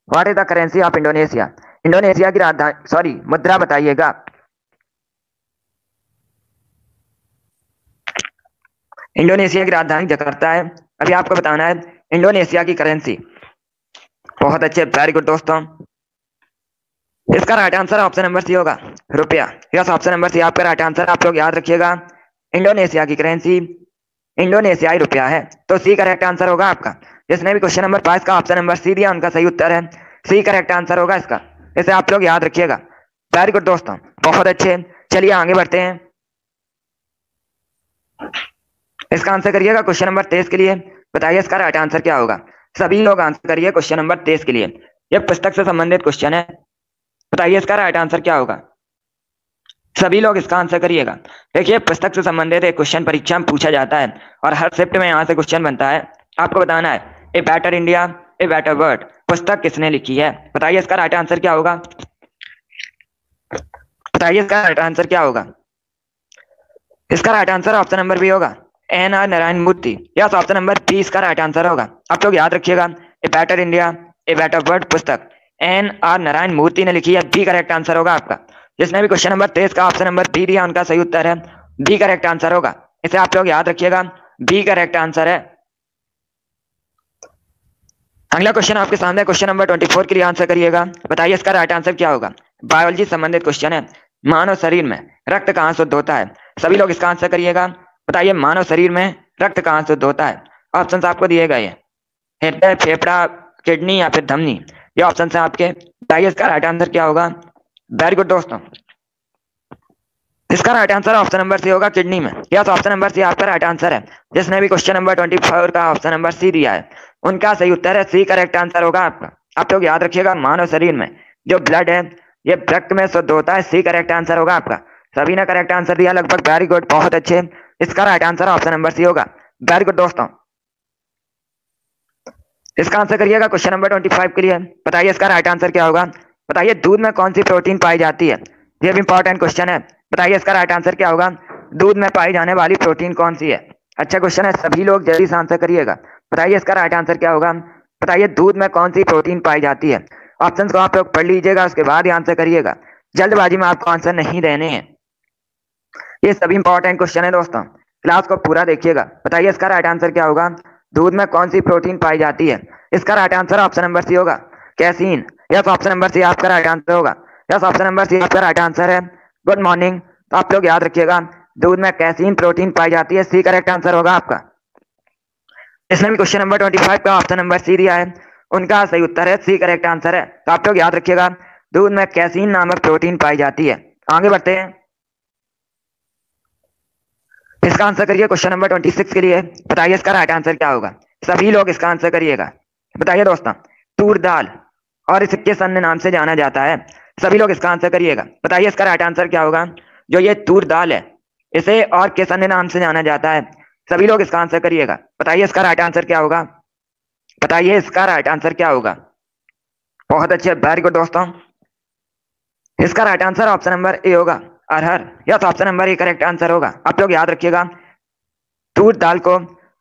What is the currency of Indonesia Indonesia की राजधानी सॉरी मुद्रा बताइएगा। इंडोनेशिया की राजधानी जकार्ता है। अभी आपको बताना है इंडोनेशिया की करेंसी बहुत अच्छे वेरी गुड दोस्तों। इसका right answer option number C होगा। रुपया। यस ऑप्शन नंबर सी आपका राइट आंसर आप लोग याद रखिएगा। इंडोनेशिया की करेंसी इंडोनेशियाई रुपया है। तो सी करेक्ट आंसर होगा आपका। जिसने भी क्वेश्चन नंबर पाँच का ऑप्शन नंबर सी दिया, उनका सही उत्तर है। सी करेक्ट आंसर होगा इसका। इसे आप लोग याद रखिएगा। वेरी गुड दोस्तों, बहुत अच्छे। चलिए आगे बढ़ते हैं। इसका आंसर करिएगा क्वेश्चन नंबर तेईस के लिए। बताइए इसका राइट आंसर क्या होगा। सभी लोग आंसर करिए क्वेश्चन नंबर तेईस के लिए। यह पुस्तक से संबंधित क्वेश्चन है। बताइए इसका राइट आंसर क्या होगा। सभी लोग इसका आंसर करिएगा। देखिए, पुस्तक से संबंधित एक क्वेश्चन परीक्षा में पूछा जाता है और हर शिफ्ट में यहाँ से क्वेश्चन बनता है। आपको बताना है, a better India a better world पुस्तक किसने लिखी है? बताइए इसका राइट आंसर क्या होगा? बताइए इसका राइट आंसर क्या होगा? इसका right answer option number B होगा N R Narayana Murthy yes option number B इसका राइट आंसर होगा। आप लोग याद रखिएगा, a better India a better world पुस्तक एन आर नारायण मूर्ति ने लिखी है बी करेक्ट आंसर होगा आपका। जिसने भी क्वेश्चन नंबर तेईस का, ऑप्शन नंबर बी दिया, उनका सही उत्तर है। बी करेक्ट आंसर होगा। इसे आप लोग याद रखिएगा। बी करेक्ट आंसर है। अगला क्वेश्चन आपके सामने, क्वेश्चन नंबर ट्वेंटी फोर के लिए आंसर करिएगा। बताइए इसका राइट आंसर क्या होगा? बायोलॉजी संबंधित क्वेश्चन है। मानव शरीर में रक्त कहाँ शुद्ध होता है? सभी लोग इसका आंसर करिएगा। बताइए मानव शरीर में रक्त कहाँ शुद्ध होता है? ऑप्शन आपको दिए गए हृदय, फेफड़ा, किडनी या फिर धमनी। ये ऑप्शन है आपके। बताइए इसका राइट आंसर क्या होगा? वेरी गुड दोस्तों। इसका right answer option number C होगा किडनी में। यस ऑप्शन नंबर सी आपका राइट आंसर है। जिसने भी क्वेश्चन नंबर ट्वेंटी फोर का ऑप्शन नंबर सी दिया है, उनका सही उत्तर है सी करेक्ट आंसर होगा आपका। आप लोग याद रखिएगा मानव शरीर में जो ब्लड है, ये रक्त में शुद्ध होता है सी करेक्ट आंसर होगा आपका। सभी ने करेक्ट आंसर दिया लगभग। वेरी गुड बहुत अच्छे। इसका right answer option number C होगा। वेरी गुड दोस्तों। इसका आंसर करिएगा क्वेश्चन नंबर ट्वेंटी फाइव के लिए। बताइए इसका राइट आंसर क्या होगा? बताइए, दूध में कौन सी प्रोटीन पाई जाती है? ये भी इंपॉर्टेंट क्वेश्चन है। बताइए, इसका राइट आंसर क्या होगा? दूध में पाई जाने वाली प्रोटीन कौन सी है? अच्छा क्वेश्चन है, सभी लोग जल्दी से आंसर करिएगा। बताइए, इसका राइट आंसर क्या होगा? बताइए, दूध में कौन सी प्रोटीन पाई जाती है? ऑप्शन को आप लोग पढ़ लीजिएगा, उसके बाद ही आंसर करिएगा। जल्दबाजी में आपको आंसर नहीं देने हैं। ये सभी इंपॉर्टेंट क्वेश्चन है दोस्तों। क्लास को पूरा देखिएगा। बताइए, इसका राइट आंसर क्या होगा? दूध में कौन सी प्रोटीन पाई जाती है? इसका right answer option number C होगा। Casein yes option number C आपका राइट आंसर होगा। यस ऑप्शन नंबर सी आपका राइट आंसर है। गुड मॉर्निंग तो आप लोग याद रखिएगा, दूध में कैसीन प्रोटीन पाई जाती है। सी करेक्ट आंसर होगा आपका। इसने भी क्वेश्चन नंबर ट्वेंटी फाइव का ऑप्शन नंबर सी दिया है। उनका सही उत्तर है सी करेक्ट आंसर है। तो आप लोग याद रखिएगा, दूध में कैसीन नामक प्रोटीन पाई जाती है। आगे बढ़ते हैं। इसका आंसर करिए क्वेश्चन नंबर ट्वेंटी सिक्स के लिए। बताइए इसका राइट आंसर क्या होगा। सभी लोग इसका आंसर करिएगा। बताइए दोस्तों, तूर दाल। और इसे किस अन्य नाम से जाना जाता है। सभी लोग इसका आंसर करिएगा। बताइए इसका राइट आंसर क्या होगा? जो ये तूर दाल है, इसे और किस अन्य नाम से जाना जाता है? सभी लोग इसका आंसर करिएगा। बताइए इसका राइट आंसर क्या होगा? बताइए इसका राइट आंसर क्या होगा? बहुत अच्छे वेरी गुड दोस्तों। इसका right answer option number A होगा। अरहर। Yes option number A correct answer होगा। आप लोग याद रखिएगा, तूर दाल को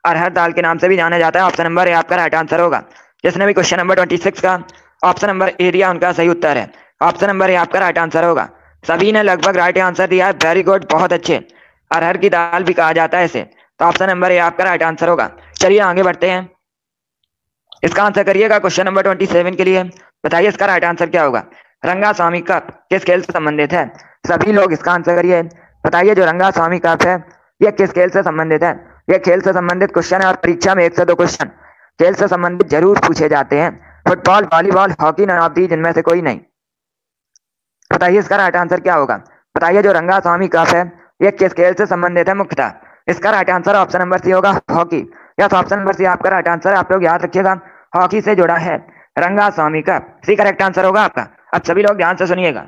अरहर दाल के नाम से भी जाना जाता है। ऑप्शन नंबर ए आपका राइट आंसर होगा। जिसने भी क्वेश्चन नंबर ट्वेंटी सिक्स का ऑप्शन नंबर ए दिया, उनका सही उत्तर है। ऑप्शन नंबर ए आपका राइट आंसर होगा। सभी ने लगभग राइट आंसर दिया है। वेरी गुड बहुत अच्छे। अरहर की दाल भी कहा जाता है इसे। तो ऑप्शन नंबर ए आपका राइट आंसर होगा। चलिए आगे बढ़ते हैं। इसका आंसर करिएगा क्वेश्चन नंबर ट्वेंटी सेवन के लिए। बताइए इसका राइट आंसर क्या होगा। रंगा स्वामी कप किस खेल से संबंधित है? सभी लोग इसका आंसर करिए। बताइए जो रंगा स्वामी कप है, यह किस खेल से संबंधित है? यह खेल से संबंधित क्वेश्चन है और परीक्षा में एक से दो क्वेश्चन खेल से संबंधित ज़रूर पूछे जाते हैं। फुटबॉल, वॉलीबॉल, हॉकी ननाब्दी जिनमें से कोई नहीं। बताइए इसका राइट आंसर क्या होगा? बताइए जो रंगा स्वामी कप है, ये किस खेल से संबंधित है मुख्यतः? इसका right answer option number C होगा, hockey. Yes option number C आपका राइट आंसर आप लोग याद रखिएगा, हॉकी से जुड़ा है रंगा स्वामी का सी करेक्ट आंसर होगा आपका। अब सभी लोग ध्यान से सुनिएगा।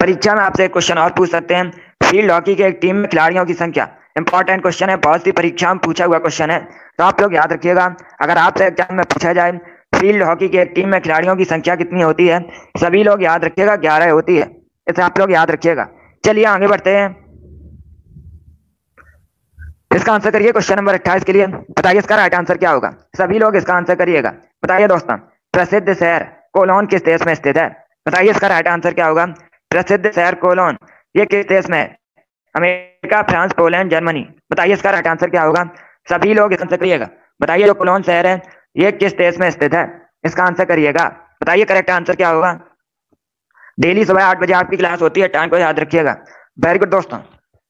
परीक्षा में आपसे एक क्वेश्चन और पूछ सकते हैं। फ़ील्ड हॉकी के एक टीम में खिलाड़ियों की संख्या। इंपॉर्टेंट क्वेश्चन है, बहुत सी परीक्षा में पूछा हुआ क्वेश्चन है। तो आप लोग याद रखिएगा, अगर आपसे एग्ज़ाम में पूछा जाए फ़ील्ड हॉकी की एक टीम में खिलाड़ियों की संख्या कितनी होती है? सभी लोग याद रखिएगा, ग्यारह होती है। इसे आप लोग याद रखिएगा। चलिए आगे बढ़ते हैं। इसका आंसर करिए क्वेश्चन नंबर अट्ठाईस के लिए। बताइए इसका राइट आंसर क्या होगा? सभी लोग इसका आंसर करिएगा। बताइए दोस्तों, प्रसिद्ध शहर कोलोन किस देश में स्थित है? बताइए इसका राइट आंसर क्या होगा? प्रसिद्ध शहर कोलोन, ये किस देश में अमेरिका, फ्रांस, पोलैंड, जर्मनी। बताइए इसका राइट आंसर क्या होगा? सभी लोग इसका आंसर करिएगा। बताइए जो कोलोन शहर है ये किस देश में स्थित है? इसका आंसर करिएगा। बताइए करेक्ट आंसर क्या होगा? डेली सुबह आठ बजे आपकी क्लास होती है टाइम को याद रखिएगा। वेरी गुड दोस्तों।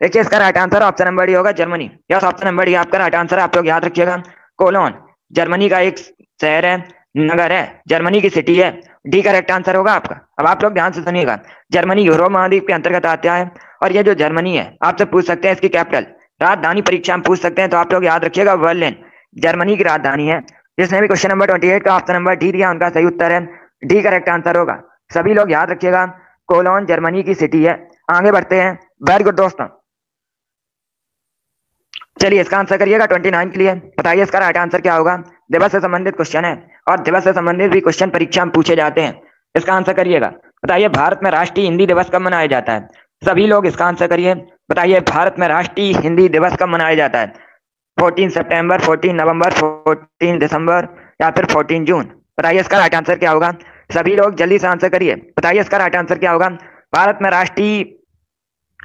देखिए, इसका right answer option number D होगा Germany yes option number D आपका राइट आंसर आप लोग याद रखिएगा। कोलोन जर्मनी का एक शहर है, नगर है। जर्मनी की सिटी है। डी करेक्ट आंसर होगा आपका। अब आप लोग ध्यान से सुनिएगा। जर्मनी यूरोप महाद्वीप के अंतर्गत आता है और ये जो जर्मनी है आपसे पूछ सकते हैं इसकी कैपिटल राजधानी परीक्षा में पूछ सकते हैं तो आप लोग याद रखिएगा वर्लिन जर्मनी की राजधानी है। जिसने भी क्वेश्चन नंबर ट्वेंटी का ऑप्शन नंबर डी दिया, उनका सही उत्तर है। डी करेक्ट आंसर होगा। सभी लोग याद रखिएगा, कोलोन जर्मनी की सिटी है। आगे बढ़ते हैं। वेरी गुड दोस्तों। चलिए इसका आंसर करिएगा ट्वेंटी नाइन के लिए। बताइए इसका राइट आंसर क्या होगा। दिवस से संबंधित क्वेश्चन है और दिवस से संबंधित भी क्वेश्चन परीक्षा में पूछे जाते हैं। इसका आंसर करिएगा। बताइए भारत में राष्ट्रीय हिंदी दिवस कब मनाया जाता है? सभी लोग इसका आंसर करिए। बताइए भारत में राष्ट्रीय हिंदी दिवस कब मनाया जाता है? Fourteen September fourteen November fourteen December या फिर फोर्टीन जून बताइए इसका राइट आंसर क्या होगा? सभी लोग जल्दी से आंसर करिए। बताइए इसका राइट आंसर क्या होगा? भारत में राष्ट्रीय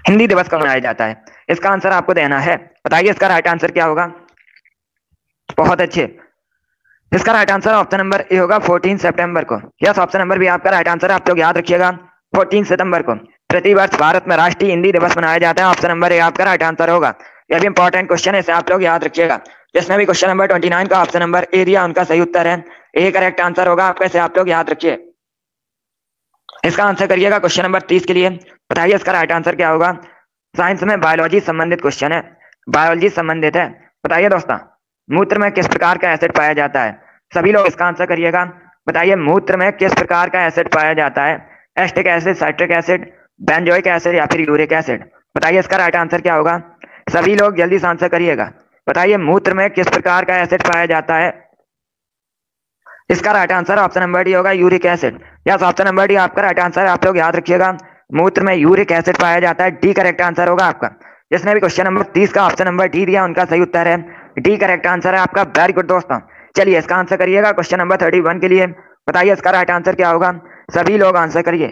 हिंदी दिवस कब मनाया जाता है? इसका आंसर आपको देना है। बताइए इसका राइट आंसर क्या होगा? बहुत अच्छे। इसका right answer option number A होगा 14 सितंबर को। यस ऑप्शन नंबर भी आपका राइट आंसर है। आप लोग याद रखिएगा। 14 सितंबर को। प्रतिवर्ष भारत में राष्ट्रीय हिंदी दिवस मनाया जाता है। ऑप्शन नंबर ए आपका राइट आंसर होगा। यह भी इंपॉर्टेंट क्वेश्चन है इसे आप लोग याद रखिएगा। जिसने भी क्वेश्चन नंबर ट्वेंटी नाइन का ऑप्शन नंबर ए दिया उनका सही उत्तर है। ए करेक्ट आंसर होगा, आपका इसे आप लोग याद रखिए। इसका आंसर करिएगा क्वेश्चन नंबर तीस के लिए। बताइए इसका राइट आंसर क्या होगा। साइंस में बायोलॉजी संबंधित क्वेश्चन है। बायोलॉजी संबंधित है। बताइए दोस्तों, मूत्र में किस प्रकार का एसिड पाया जाता है? सभी लोग इसका आंसर करिएगा। बताइए मूत्र में किस प्रकार का एसिड पाया जाता है? Acetic acid citric acid benzoic acid या फिर यूरिक एसिड बताइए इसका राइट आंसर क्या होगा। सभी लोग जल्दी से आंसर करिएगा। बताइए, मूत्र में किस प्रकार का एसिड पाया जाता है? इसका right answer option number D होगा uric acid yes option number D आपका राइट आंसर आप लोग याद रखिएगा। मूत्र में यूरिक एसिड पाया जाता है डी करेक्ट आंसर होगा आपका। जिसने भी क्वेश्चन नंबर तीस का ऑप्शन नंबर डी दिया, उनका सही उत्तर है। डी करेक्ट आंसर है आपका वेरी गुड दोस्तों। चलिए, इसका आंसर करिएगा क्वेश्चन नंबर थर्टी वन के लिए। बताइए, इसका राइट आंसर क्या होगा? सभी लोग आंसर करिए।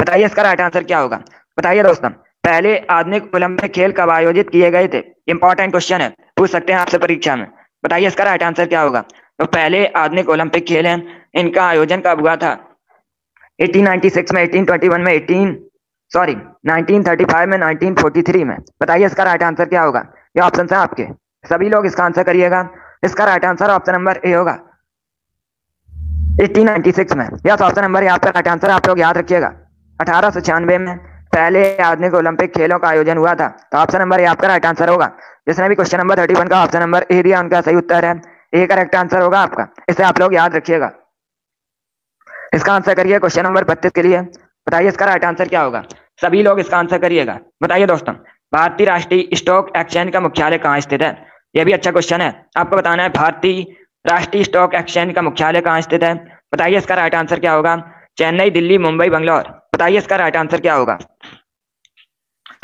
बताइए, इसका राइट आंसर क्या होगा? बताइए दोस्तों। पहले आधुनिक ओलंपिक खेल कब आयोजित किए गए थे? इंपॉर्टेंट क्वेश्चन है। पूछ सकते हैं आपसे परीक्षा में। बताइए इसका राइट आंसर क्या होगा? तो पहले आधुनिक ओलंपिक खेल हैं। इनका आयोजन कब हुआ था? 1896 में 1821 में 18 सॉरी 1935 में 1943 में। बताइए इसका राइट आंसर क्या होगा? ये ऑप्शन है आपके। सभी लोग इसका आंसर करिएगा। इसका right answer option number A होगा। 1896 में। यस ऑप्शन नंबर यहाँ पर राइट आंसर आप लोग याद रखिएगा। अठारह में पहले आधुनिक ओलंपिक खेलों का आयोजन हुआ था। तो ऑप्शन नंबर ए आपका राइट आंसर होगा। जिसने भी क्वेश्चन नंबर थर्टी वन का ऑप्शन नंबर ए दिया, उनका सही उत्तर है। ए करेक्ट आंसर होगा आपका। इसे आप लोग याद रखिएगा। इसका आंसर करिए क्वेश्चन नंबर बत्तीस के लिए। बताइए इसका राइट आंसर क्या होगा। सभी लोग इसका आंसर करिएगा। बताइए दोस्तों, भारतीय राष्ट्रीय स्टॉक एक्सचेंज का मुख्यालय कहाँ स्थित है? यह भी अच्छा क्वेश्चन है। आपको बताना है, भारतीय राष्ट्रीय स्टॉक एक्सचेंज का मुख्यालय कहाँ स्थित है? बताइए इसका राइट आंसर क्या होगा। चेन्नई, दिल्ली, मुंबई, बंगलौर। बताइए इसका राइट आंसर क्या होगा।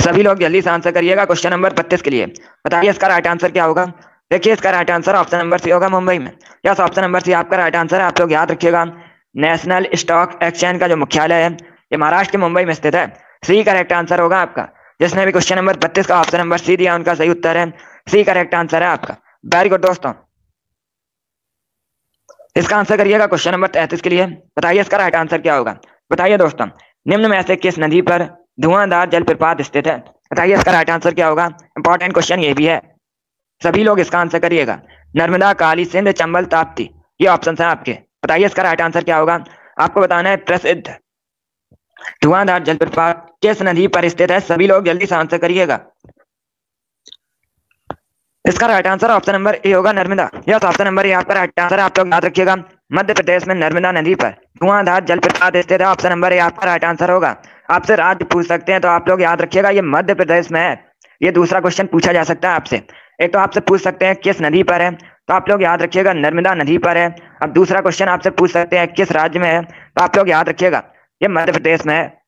सभी लोग जल्दी से आंसर करिएगा क्वेश्चन नंबर बत्तीस के लिए। बताइए इसका राइट आंसर क्या होगा? देखिए इसका right answer option number C होगा मुंबई में। यस ऑप्शन नंबर सी आपका राइट आंसर है, आप लोग याद रखिएगा। नेशनल स्टॉक एक्सचेंज का जो मुख्यालय है, ये महाराष्ट्र के मुंबई में स्थित है। सी करेक्ट आंसर होगा आपका। जिसने भी क्वेश्चन नंबर बत्तीस का ऑप्शन नंबर सी दिया, उनका सही उत्तर है। सी करेक्ट आंसर है आपका। वेरी गुड दोस्तों। इसका आंसर करिएगा क्वेश्चन नंबर तैतीस के लिए। बताइए इसका राइट आंसर क्या होगा? बताइए दोस्तों। निम्न में से किस नदी पर धुआंधार जलप्रपात स्थित है। बताइए इसका राइट आंसर क्या होगा? इंपॉर्टेंट क्वेश्चन ये भी है। सभी लोग इसका आंसर करिएगा। नर्मदा, काली, सिंध, चंबल, ताप्ती, ये ऑप्शन है आपके। बताइए इसका राइट आंसर क्या होगा? आपको बताना है प्रसिद्ध। धुआंधार जलप्रपात किस नदी पर स्थित है? सभी लोग जल्दी से आंसर करिएगा। इसका right answer option number A होगा Narmada. Yes option number A आपका राइट आंसर आप लोग याद रखिएगा। मध्य प्रदेश में नर्मदा नदी पर धुआंधार जलप्रपात स्थित है। ऑप्शन नंबर ए आपका राइट आंसर होगा। आपसे राज्य पूछ सकते हैं तो आप लोग याद रखिएगा, ये मध्य प्रदेश में है। ये दूसरा क्वेश्चन पूछा जा सकता है आपसे। एक तो आपसे पूछ सकते हैं, किस नदी पर है? तो आप लोग याद रखिएगा, नर्मदा नदी पर है। अब दूसरा क्वेश्चन आपसे पूछ सकते हैं, किस राज्य में है? तो आप लोग याद रखिएगा, ये मध्य प्रदेश में है।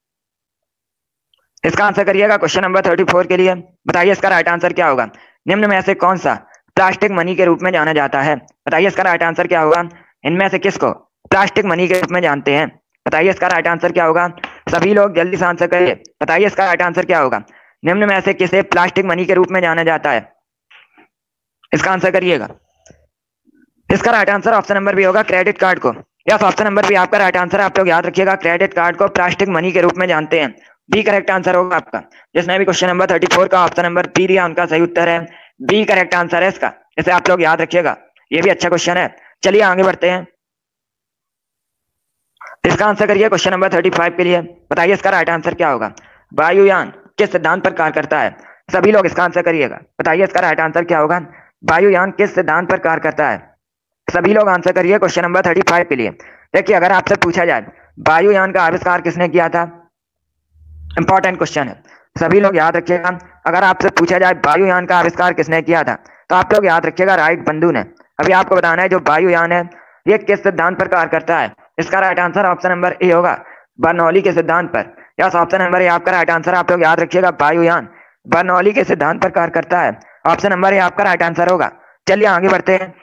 इसका आंसर करिएगा क्वेश्चन नंबर थर्टी फोर के लिए। बताइए इसका राइट आंसर क्या होगा? निम्न में से कौन सा प्लास्टिक मनी के रूप में जाना जाता है? बताइए इसका राइट आंसर क्या होगा? इनमें से किसको? प्लास्टिक मनी के रूप में जानते हैं। बताइए इसका राइट आंसर क्या होगा? सभी लोग जल्दी से आंसर करिए। बताइए इसका राइट आंसर क्या होगा? निम्न में से किसे प्लास्टिक मनी के रूप में जाना जाता है? इसका आंसर करिएगा। इसका राइट आंसर ऑप्शन नंबर भी होगा क्रेडिट कार्ड को। यस ऑप्शन नंबर भी आपका राइट आंसर आप लोग याद रखिएगा क्रेडिट कार्ड को प्लास्टिक मनी के रूप में जानते हैं। बी करेक्ट आंसर होगा आपका। जिसने भी क्वेश्चन नंबर थर्टी फोर का ऑप्शन नंबर बी दिया, उनका सही उत्तर है। बी करेक्ट आंसर है इसका। इसे आप लोग याद रखिएगा। ये भी अच्छा क्वेश्चन है। चलिए आगे बढ़ते हैं। इसका आंसर करिए क्वेश्चन नंबर थर्टी फाइव के लिए। बताइए इसका राइट आंसर क्या होगा? वायुयान किस सिद्धांत पर कार्य करता है? सभी लोग इसका आंसर करिएगा। बताइए इसका राइट आंसर क्या होगा? वायुयान किस सिद्धांत पर कार्य करता है? सभी लोग आंसर करिए क्वेश्चन नंबर थर्टी फाइव के लिए। देखिए, अगर आपसे पूछा जाए, वायुयान का आविष्कार किसने किया था? इंपॉर्टेंट क्वेश्चन है। सभी लोग याद रखिएगा, अगर आपसे पूछा जाए, वायुयान का आविष्कार किसने किया था तो आप लोग याद रखिएगा, राइट बंधु ने। अभी आपको बताना है, जो वायुयान है, ये किस सिद्धांत पर कार्य करता है? इसका right answer option number A होगा, बर्नौली के सिद्धांत पर। यस ऑप्शन नंबर ए आपका राइट आंसर आप लोग याद रखिएगा वायुयान बर्नौली के सिद्धांत पर कार्य करता है। ऑप्शन नंबर ए आपका राइट आंसर होगा। चलिए आगे बढ़ते हैं।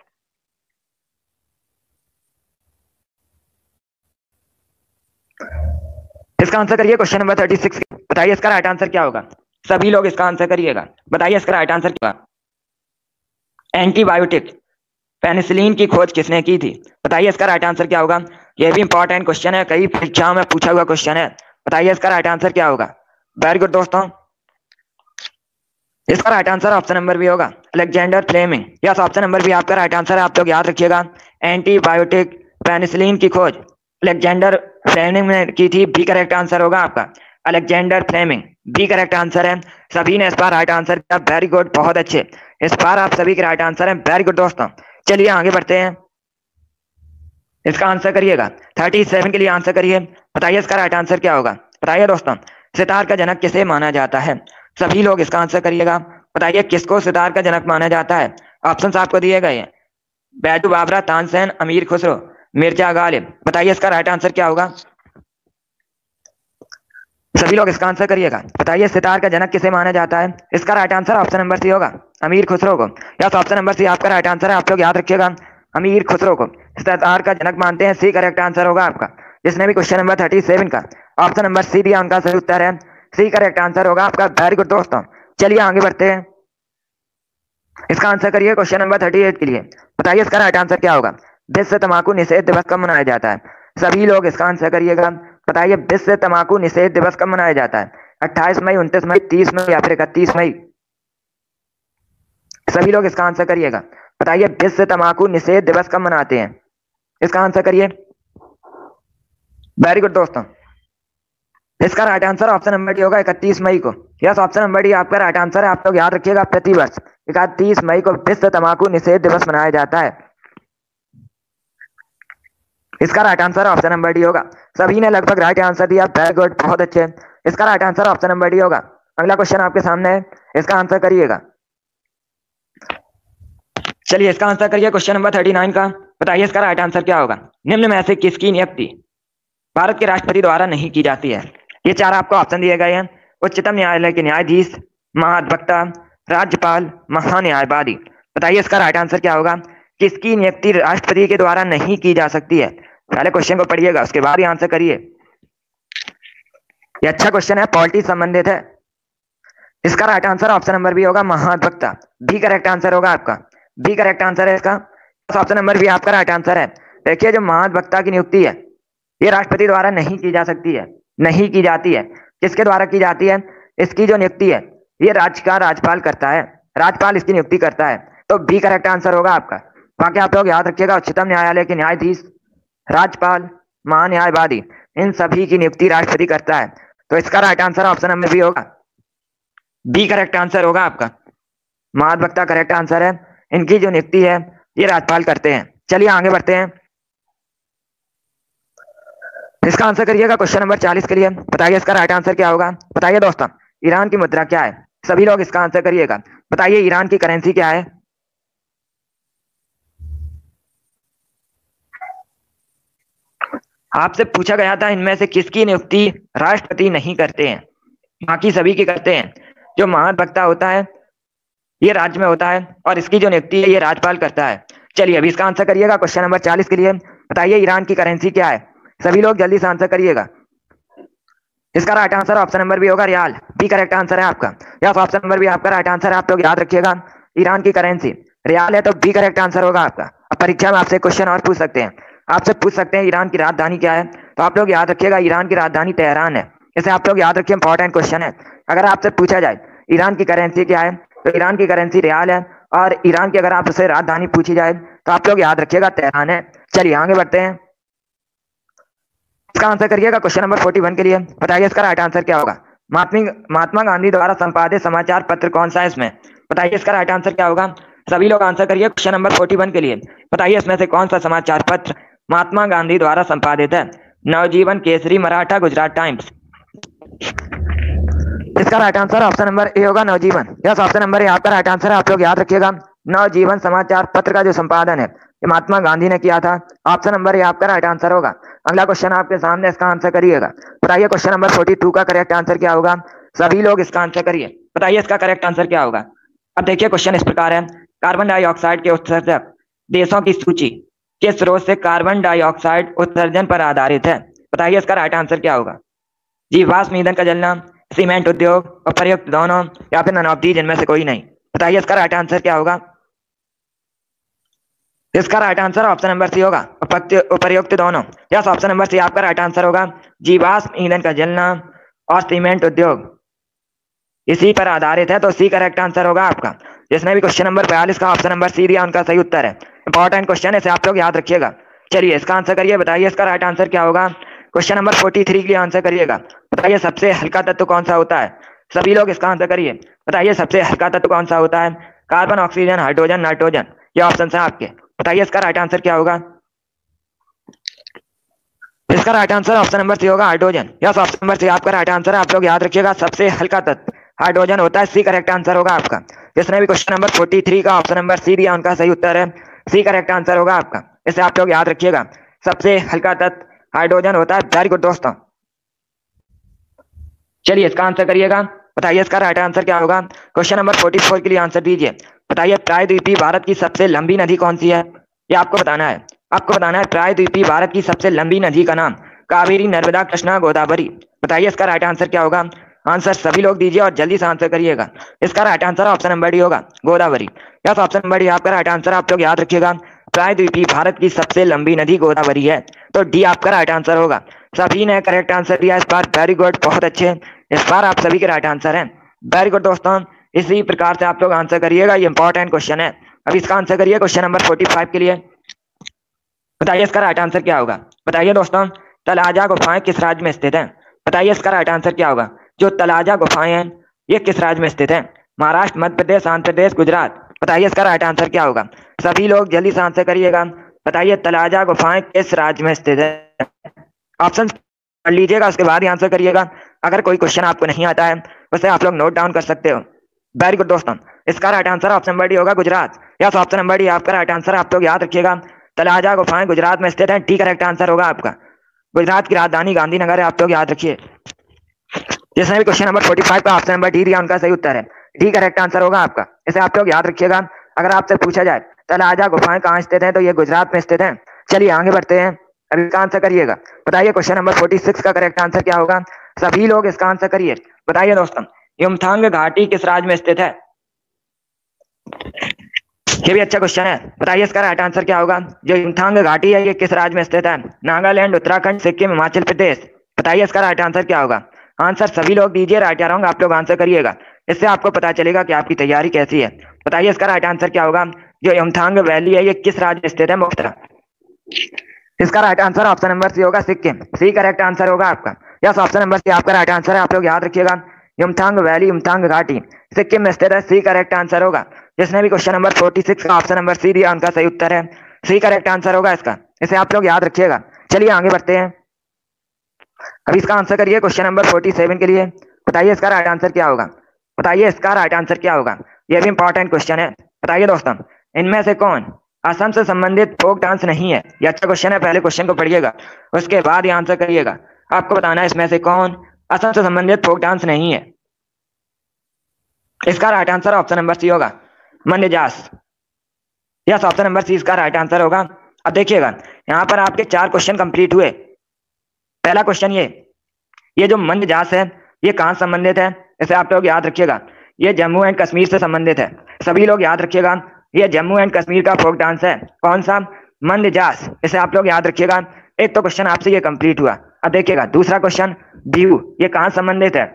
इसका आंसर करिए क्वेश्चन नंबर थर्टी सिक्स बताइए इसका राइट आंसर क्या होगा? सभी लोग इसका आंसर करिएगा। बताइए इसका राइट आंसर क्या एंटीबायोटिक पेनिसिलिन की खोज किसने की थी? बताइए इसका राइट आंसर क्या होगा? यह भी इंपॉर्टेंट क्वेश्चन है, कई परीक्षाओं में पूछा हुआ क्वेश्चन है। बताइए इसका राइट आंसर क्या होगा? वेरी गुड दोस्तों। इसका राइट आंसर ऑप्शन नंबर भी होगा। Alexander Fleming yes option number B आपका राइट आंसर है, आप लोग याद रखिएगा। एंटीबायोटिक पेनिसिलिन की खोज। अलेक्जेंडर फ्लेमिंग ने की थी बी करेक्ट आंसर होगा आपका। Alexander Fleming B correct answer है। सभी ने इस बार राइट आंसर किया। वेरी गुड बहुत अच्छे। इस बार आप सभी के राइट आंसर है। वेरी गुड दोस्तों। चलिए आगे बढ़ते हैं। इसका आंसर करिएगा। थर्टी सेवन के लिए आंसर करिए। बताइए इसका राइट आंसर क्या होगा? बताइए दोस्तों, सितार का जनक किसे माना जाता है? सभी लोग इसका आंसर करिएगा। बताइए किसको सितार का जनक माना जाता है? ऑप्शन आपको दिए गए हैं। बैटू बाबरा, तानसेन, अमीर, खुसरो, मिर्ज़ा, गालिब। बताइए इसका राइट आंसर क्या होगा? सभी लोग इसका आंसर करिएगा। बताइए सितार का जनक किसे माना जाता है? इसका right answer option number C होगा। अमीर खुसरो को यस ऑप्शन नंबर सी आपका राइट आंसर है, आप लोग याद रखिएगा। अमीर खुसरो को सितार का जनक मानते हैं सी करेक्ट आंसर होगा आपका। जिसने भी क्वेश्चन नंबर थर्टी सेवन का ऑप्शन नंबर सी दिया उनका सही उत्तर है। सी करेक्ट आंसर होगा आपका। वेरी गुड दोस्तों। चलिए आगे बढ़ते हैं। इसका आंसर करिए क्वेश्चन नंबर थर्टी एट के लिए। बताइए इसका राइट आंसर क्या होगा? विश्व तमाकू निषेध दिवस कब मनाया जाता है? सभी लोग इसका आंसर करिएगा। बताइए विश्व तमाकू निषेध दिवस कब मनाया जाता है? अट्ठाईस मई, उनतीस मई, तीस मई या फिर इकतीस मई? सभी लोग इसका आंसर करिएगा। बताइए, विश्व तमाकू निषेध दिवस कब मनाते हैं? इसका आंसर करिए। वेरी गुड दोस्तों। इसका right answer option number D होगा इकतीस मई को। यस ऑप्शन नंबर डी आपका राइट आंसर है। आप लोग याद रखिएगा, प्रतिवर्ष इकतीस मई को विश्व तमाकू निषेध दिवस मनाया जाता है। इसका right answer option number D होगा। सभी ने लगभग राइट आंसर दिया। वेरी गुड बहुत अच्छे। इसका right answer option number D होगा। अगला क्वेश्चन आपके सामने है। इसका आंसर करिएगा। चलिए इसका आंसर करिए क्वेश्चन नंबर थर्टी नाइन का। बताइए इसका राइट आंसर क्या होगा? निम्न में से किसकी नियुक्ति भारत के राष्ट्रपति द्वारा नहीं की जाती है? ये चार आपको ऑप्शन दिए गए हैं। उच्चतम न्यायालय के न्यायाधीश, महाधिवक्ता, राज्यपाल, महान्यायवादी। बताइए इसका राइट आंसर क्या होगा? किसकी नियुक्ति राष्ट्रपति के द्वारा नहीं की जा सकती है? पहले क्वेश्चन को पढ़िएगा, उसके बाद ही आंसर करिए। ये अच्छा क्वेश्चन है पॉलिटी संबंधित है। इसका राइट आंसर ऑप्शन नंबर भी होगा, महाधिवक्ता। बी करेक्ट आंसर होगा आपका। बी करेक्ट आंसर है इसका। ऑप्शन नंबर भी आपका राइट आंसर है। देखिए, जो महाधिवक्ता की नियुक्ति है, ये राष्ट्रपति द्वारा नहीं की जा सकती है, नहीं की जाती है। किसके द्वारा की जाती है? इसकी जो नियुक्ति है, ये राज्य का राज्यपाल करता है। राज्यपाल इसकी नियुक्ति करता है। तो बी करेक्ट आंसर होगा आपका। बाकी आप लोग याद रखिएगा, उच्चतम न्यायालय के न्यायाधीश, राज्यपाल, महान्यायवादी, इन सभी की नियुक्ति राष्ट्रपति करता है। तो इसका right answer option number B होगा। बी करेक्ट आंसर होगा आपका। महाधिवक्ता करेक्ट आंसर है। इनकी जो नियुक्ति है, ये राज्यपाल करते हैं। चलिए आगे बढ़ते हैं। इसका आंसर करिएगा क्वेश्चन नंबर चालीस के लिए। बताइए इसका राइट आंसर क्या होगा? बताइए दोस्तों, ईरान की मुद्रा क्या है? सभी लोग इसका आंसर करिएगा। बताइए ईरान की करेंसी क्या है? आपसे पूछा गया था, इनमें से किसकी नियुक्ति राष्ट्रपति नहीं करते हैं? बाकी सभी की करते हैं। जो महाभक्ता होता है ये राज्य में होता है और इसकी जो नियुक्ति है, ये राज्यपाल करता है। चलिए, अभी इसका आंसर करिएगा क्वेश्चन नंबर चालीस के लिए। बताइए, ईरान की करेंसी क्या है? सभी लोग जल्दी से आंसर करिएगा। इसका राइट आंसर ऑप्शन नंबर भी होगा, रियाल। बी करेक्ट आंसर है आपका। यस ऑप्शन नंबर भी आपका राइट आंसर है, आप लोग याद रखिएगा। ईरान की करेंसी रियाल है तो बी करेक्ट आंसर होगा आपका। अब परीक्षा में आपसे क्वेश्चन और पूछ सकते हैं। आपसे पूछ सकते हैं, ईरान की राजधानी क्या है? तो आप लोग याद रखिएगा, ईरान की राजधानी तेहरान है। इसे आप लोग याद रखिए इंपॉर्टेंट क्वेश्चन है। अगर आपसे पूछा जाए, ईरान की करेंसी क्या है? ईरान की करेंसी रियाल है और ईरान की अगर आपसे राजधानी पूछी जाए तो आप लोग याद रखिएगा तेहरान है। चलिए आगे बढ़ते हैं। इसका आंसर करिएगा क्वेश्चन नंबर फोर्टी के लिए। बताइए इसका राइट आंसर क्या होगा? महात्मा महात्मा गांधी द्वारा संपादित समाचार पत्र कौन सा है इसमें? बताइए इसका राइट आंसर क्या होगा? सभी लोग आंसर करिए क्वेश्चन नंबर फोर्टी वन के लिए। बताइए इसमें से कौन सा समाचार पत्र महात्मा गांधी द्वारा संपादित है? नवजीवन केसरी, मराठा, गुजरात टाइम्स। इसका right answer option number A होगा, Navjivan. Yes option number A आपका राइट आंसर है, आप लोग याद रखिएगा। नवजीवन समाचार पत्र का जो संपादन है महात्मा गांधी ने किया था। ऑप्शन नंबर ए आपका राइट आंसर होगा। अगला क्वेश्चन आपके सामने, इसका आंसर करिएगा। बताइए क्वेश्चन नंबर फोर्टी टू का करेक्ट आंसर क्या होगा? सभी लोग इसका आंसर करिए। बताइए इसका करेक्ट आंसर क्या होगा? अब देखिए क्वेश्चन इस प्रकार है। कार्बन डाइऑक्साइड के उत्सर्जक देशों की सूची किस स्रोत से कार्बन डाइऑक्साइड उत्सर्जन पर आधारित है? बताइए इसका राइट आंसर क्या होगा? जीवाश्म ईंधन का जलना सीमेंट उद्योग और प्रयुक्त दोनों या फिर ननौती जिनमें से कोई नहीं। बताइए, इसका राइट आंसर क्या होगा? इसका right answer option number C होगा। उपयुक्त दोनों। यस ऑप्शन नंबर सी आपका राइट आंसर होगा। जीवाश्म ईंधन का जलना और सीमेंट उद्योग। इसी पर आधारित है तो सी करेक्ट आंसर होगा आपका। जिसने भी क्वेश्चन नंबर बयालीस का ऑप्शन नंबर सी दिया, उनका सही उत्तर है। इंपॉर्टेंट क्वेश्चन है इसे आप लोग याद रखिएगा। चलिए, इसका आंसर करिए, बताइए, इसका राइट आंसर क्या होगा? क्वेश्चन नंबर फोर्टी थ्री के लिए आंसर करिएगा। बताइए सबसे हल्का तत्व कौन सा होता है? सभी लोग इसका आंसर करिए। बताइए सबसे हल्का तत्व कौन सा होता है? कार्बन ऑक्सीजन हाइड्रोजन नाइट्रोजन ये ऑप्शन है आपके। बताइए इसका राइट आंसर क्या होगा? इसका right answer option number C होगा hydrogen yes option number C आपका राइट आंसर है। आप लोग याद रखिएगा, सबसे हल्का तत्व हाइड्रोजन होता है। सी करेक्ट आंसर होगा आपका। जिसने भी क्वेश्चन नंबर फोर्टी थ्री का ऑप्शन नंबर सी दिया उनका सही उत्तर है। सी करेक्ट आंसर होगा आपका। इसे आप लोग याद रखिएगा। सबसे हल्का तत्व हाइड्रोजन होता है। वेरी गुड दोस्तों। चलिए इसका आंसर करिएगा। बताइए इसका राइट आंसर क्या होगा? क्वेश्चन नंबर फोर्टी फोर के लिए आंसर दीजिए। बताइए प्रायद्वीपी भारत की सबसे लंबी नदी कौन सी है? ये आपको बताना है। आपको बताना है प्रायद्वीपी भारत की सबसे लंबी नदी का नाम कावेरी, नर्मदा, कृष्णा, गोदावरी। बताइए इसका राइट आंसर क्या होगा? आंसर सभी लोग दीजिए और जल्दी से आंसर करिएगा। इसका right answer option number D होगा, Godavari. Yes option number D आपका राइट आंसर आप लोग याद रखिएगा। प्रायद्वीपी भारत की सबसे लंबी नदी गोदावरी है। तो डी आपका राइट आंसर होगा। सभी ने करेक्ट आंसर दिया। इस बार वेरी गुड बहुत अच्छे। इस बार आप सभी के राइट आंसर है। वेरी गुड दोस्तों, इसी प्रकार से आप लोग आंसर करिएगा। ये इंपॉर्टेंट क्वेश्चन है। अब इसका आंसर करिए क्वेश्चन नंबर फोर्टी फाइव के लिए। बताइए इसका राइट आंसर क्या होगा? बताइए दोस्तों, तलाजा गुफाएँ किस राज्य में स्थित है? बताइए इसका राइट आंसर क्या होगा? जो तलाजा गुफाएँ हैं, ये किस राज्य में स्थित है? महाराष्ट्र, मध्य प्रदेश, आंध्र प्रदेश, गुजरात। बताइए इसका राइट आंसर क्या होगा? सभी लोग जल्दी से आंसर करिएगा। बताइए तलाजा गुफाएँ किस राज्य में स्थित है? ऑप्शन पढ़ लीजिएगा, उसके बाद ही आंसर करिएगा। अगर कोई क्वेश्चन आपको नहीं आता है, उसे आप लोग नोट डाउन कर सकते हो। वेरी गुड दोस्तों, इसका right answer option number D होगा, Gujarat. Yes option number D आपका राइट आंसर आप लोग याद रखिएगा। तलाजा, गुफाएँ, गुजरात में स्थित है टी करेक्ट आंसर होगा आपका। गुजरात की राजधानी गांधीनगर है, आप लोग याद रखिए। जिसने भी क्वेश्चन नंबर फोर्टी का ऑप्शन नंबर डी दिया, उनका सही उत्तर है। डी करेक्ट आंसर होगा आपका। इसे आप लोग याद रखिएगा। अगर आपसे पूछा जाए, तलाजा, गुफाएँ कहाँ स्थित है तो ये गुजरात में स्थित है। चलिए आगे बढ़ते हैं। अभी इसका आंसर करिएगा। बताइए क्वेश्चन नंबर फोर्टी सिक्स का करेक्ट आंसर क्या होगा? सभी लोग इसका आंसर करिए। बताइए दोस्तों, युमथांग घाटी किस राज्य में स्थित है? ये भी अच्छा क्वेश्चन है। बताइए इसका राइट आंसर क्या होगा? जो युमथांग घाटी है, ये किस राज्य में स्थित है? नागालैंड, उत्तराखंड, सिक्किम, हिमाचल प्रदेश। बताइए इसका राइट आंसर क्या होगा? आंसर सभी लोग दीजिए राइट रॉन्ग आप लोग आंसर करिएगा। इससे आपको पता चलेगा कि आपकी तैयारी कैसी है। बताइए इसका राइट आंसर क्या होगा? जो यमथांग वैली है, ये किस राज्य में स्थित है मुफ्तरा इसका right answer option number C होगा सिक्किम। सी करेक्ट आंसर होगा आपका। यस ऑप्शन नंबर सी आपका राइट आंसर है। आप लोग याद रखिएगा। यमथांग वैली यमथांग घाटी सिक्किम में स्थित है। सी करेक्ट आंसर होगा। जिसने भी क्वेश्चन नंबर फोर्टी सिक्स का ऑप्शन नंबर सी दिया, उनका सही उत्तर है। सी करेक्ट आंसर होगा इसका। इसे आप लोग याद रखिएगा। चलिए आगे बढ़ते हैं। अब इसका आंसर करिए क्वेश्चन नंबर फोर्टी के लिए। बताइए इसका राइट आंसर क्या होगा। बताइए इसका राइट आंसर क्या होगा। यह भी इंपॉर्टेंट क्वेश्चन है। बताइए दोस्तों, इनमें से कौन असम से संबंधित फोक डांस नहीं है। ये अच्छा क्वेश्चन है, पहले क्वेश्चन को पढ़िएगा, उसके बाद ये आंसर करिएगा। आपको बताना है इसमें से कौन असम से संबंधित फोक डांस नहीं है। इसका right answer option number C होगा, मंडजास। यस ऑप्शन नंबर सी इसका राइट आंसर होगा। अब देखिएगा, यहाँ पर आपके चार क्वेश्चन कंप्लीट हुए। पहला क्वेश्चन ये ये जो मंदजास है, ये कहाँ संबंधित है? इसे आप लोग याद रखिएगा, ये जम्मू एंड कश्मीर से संबंधित है। सभी लोग याद रखिएगा ये जम्मू एंड कश्मीर का फोक डांस है। कौन सा? मंदजास इसे आप लोग याद रखिएगा। एक तो क्वेश्चन आपसे ये कंप्लीट हुआ। अब देखिएगा, दूसरा क्वेश्चन बिहू ये कहाँ संबंधित है?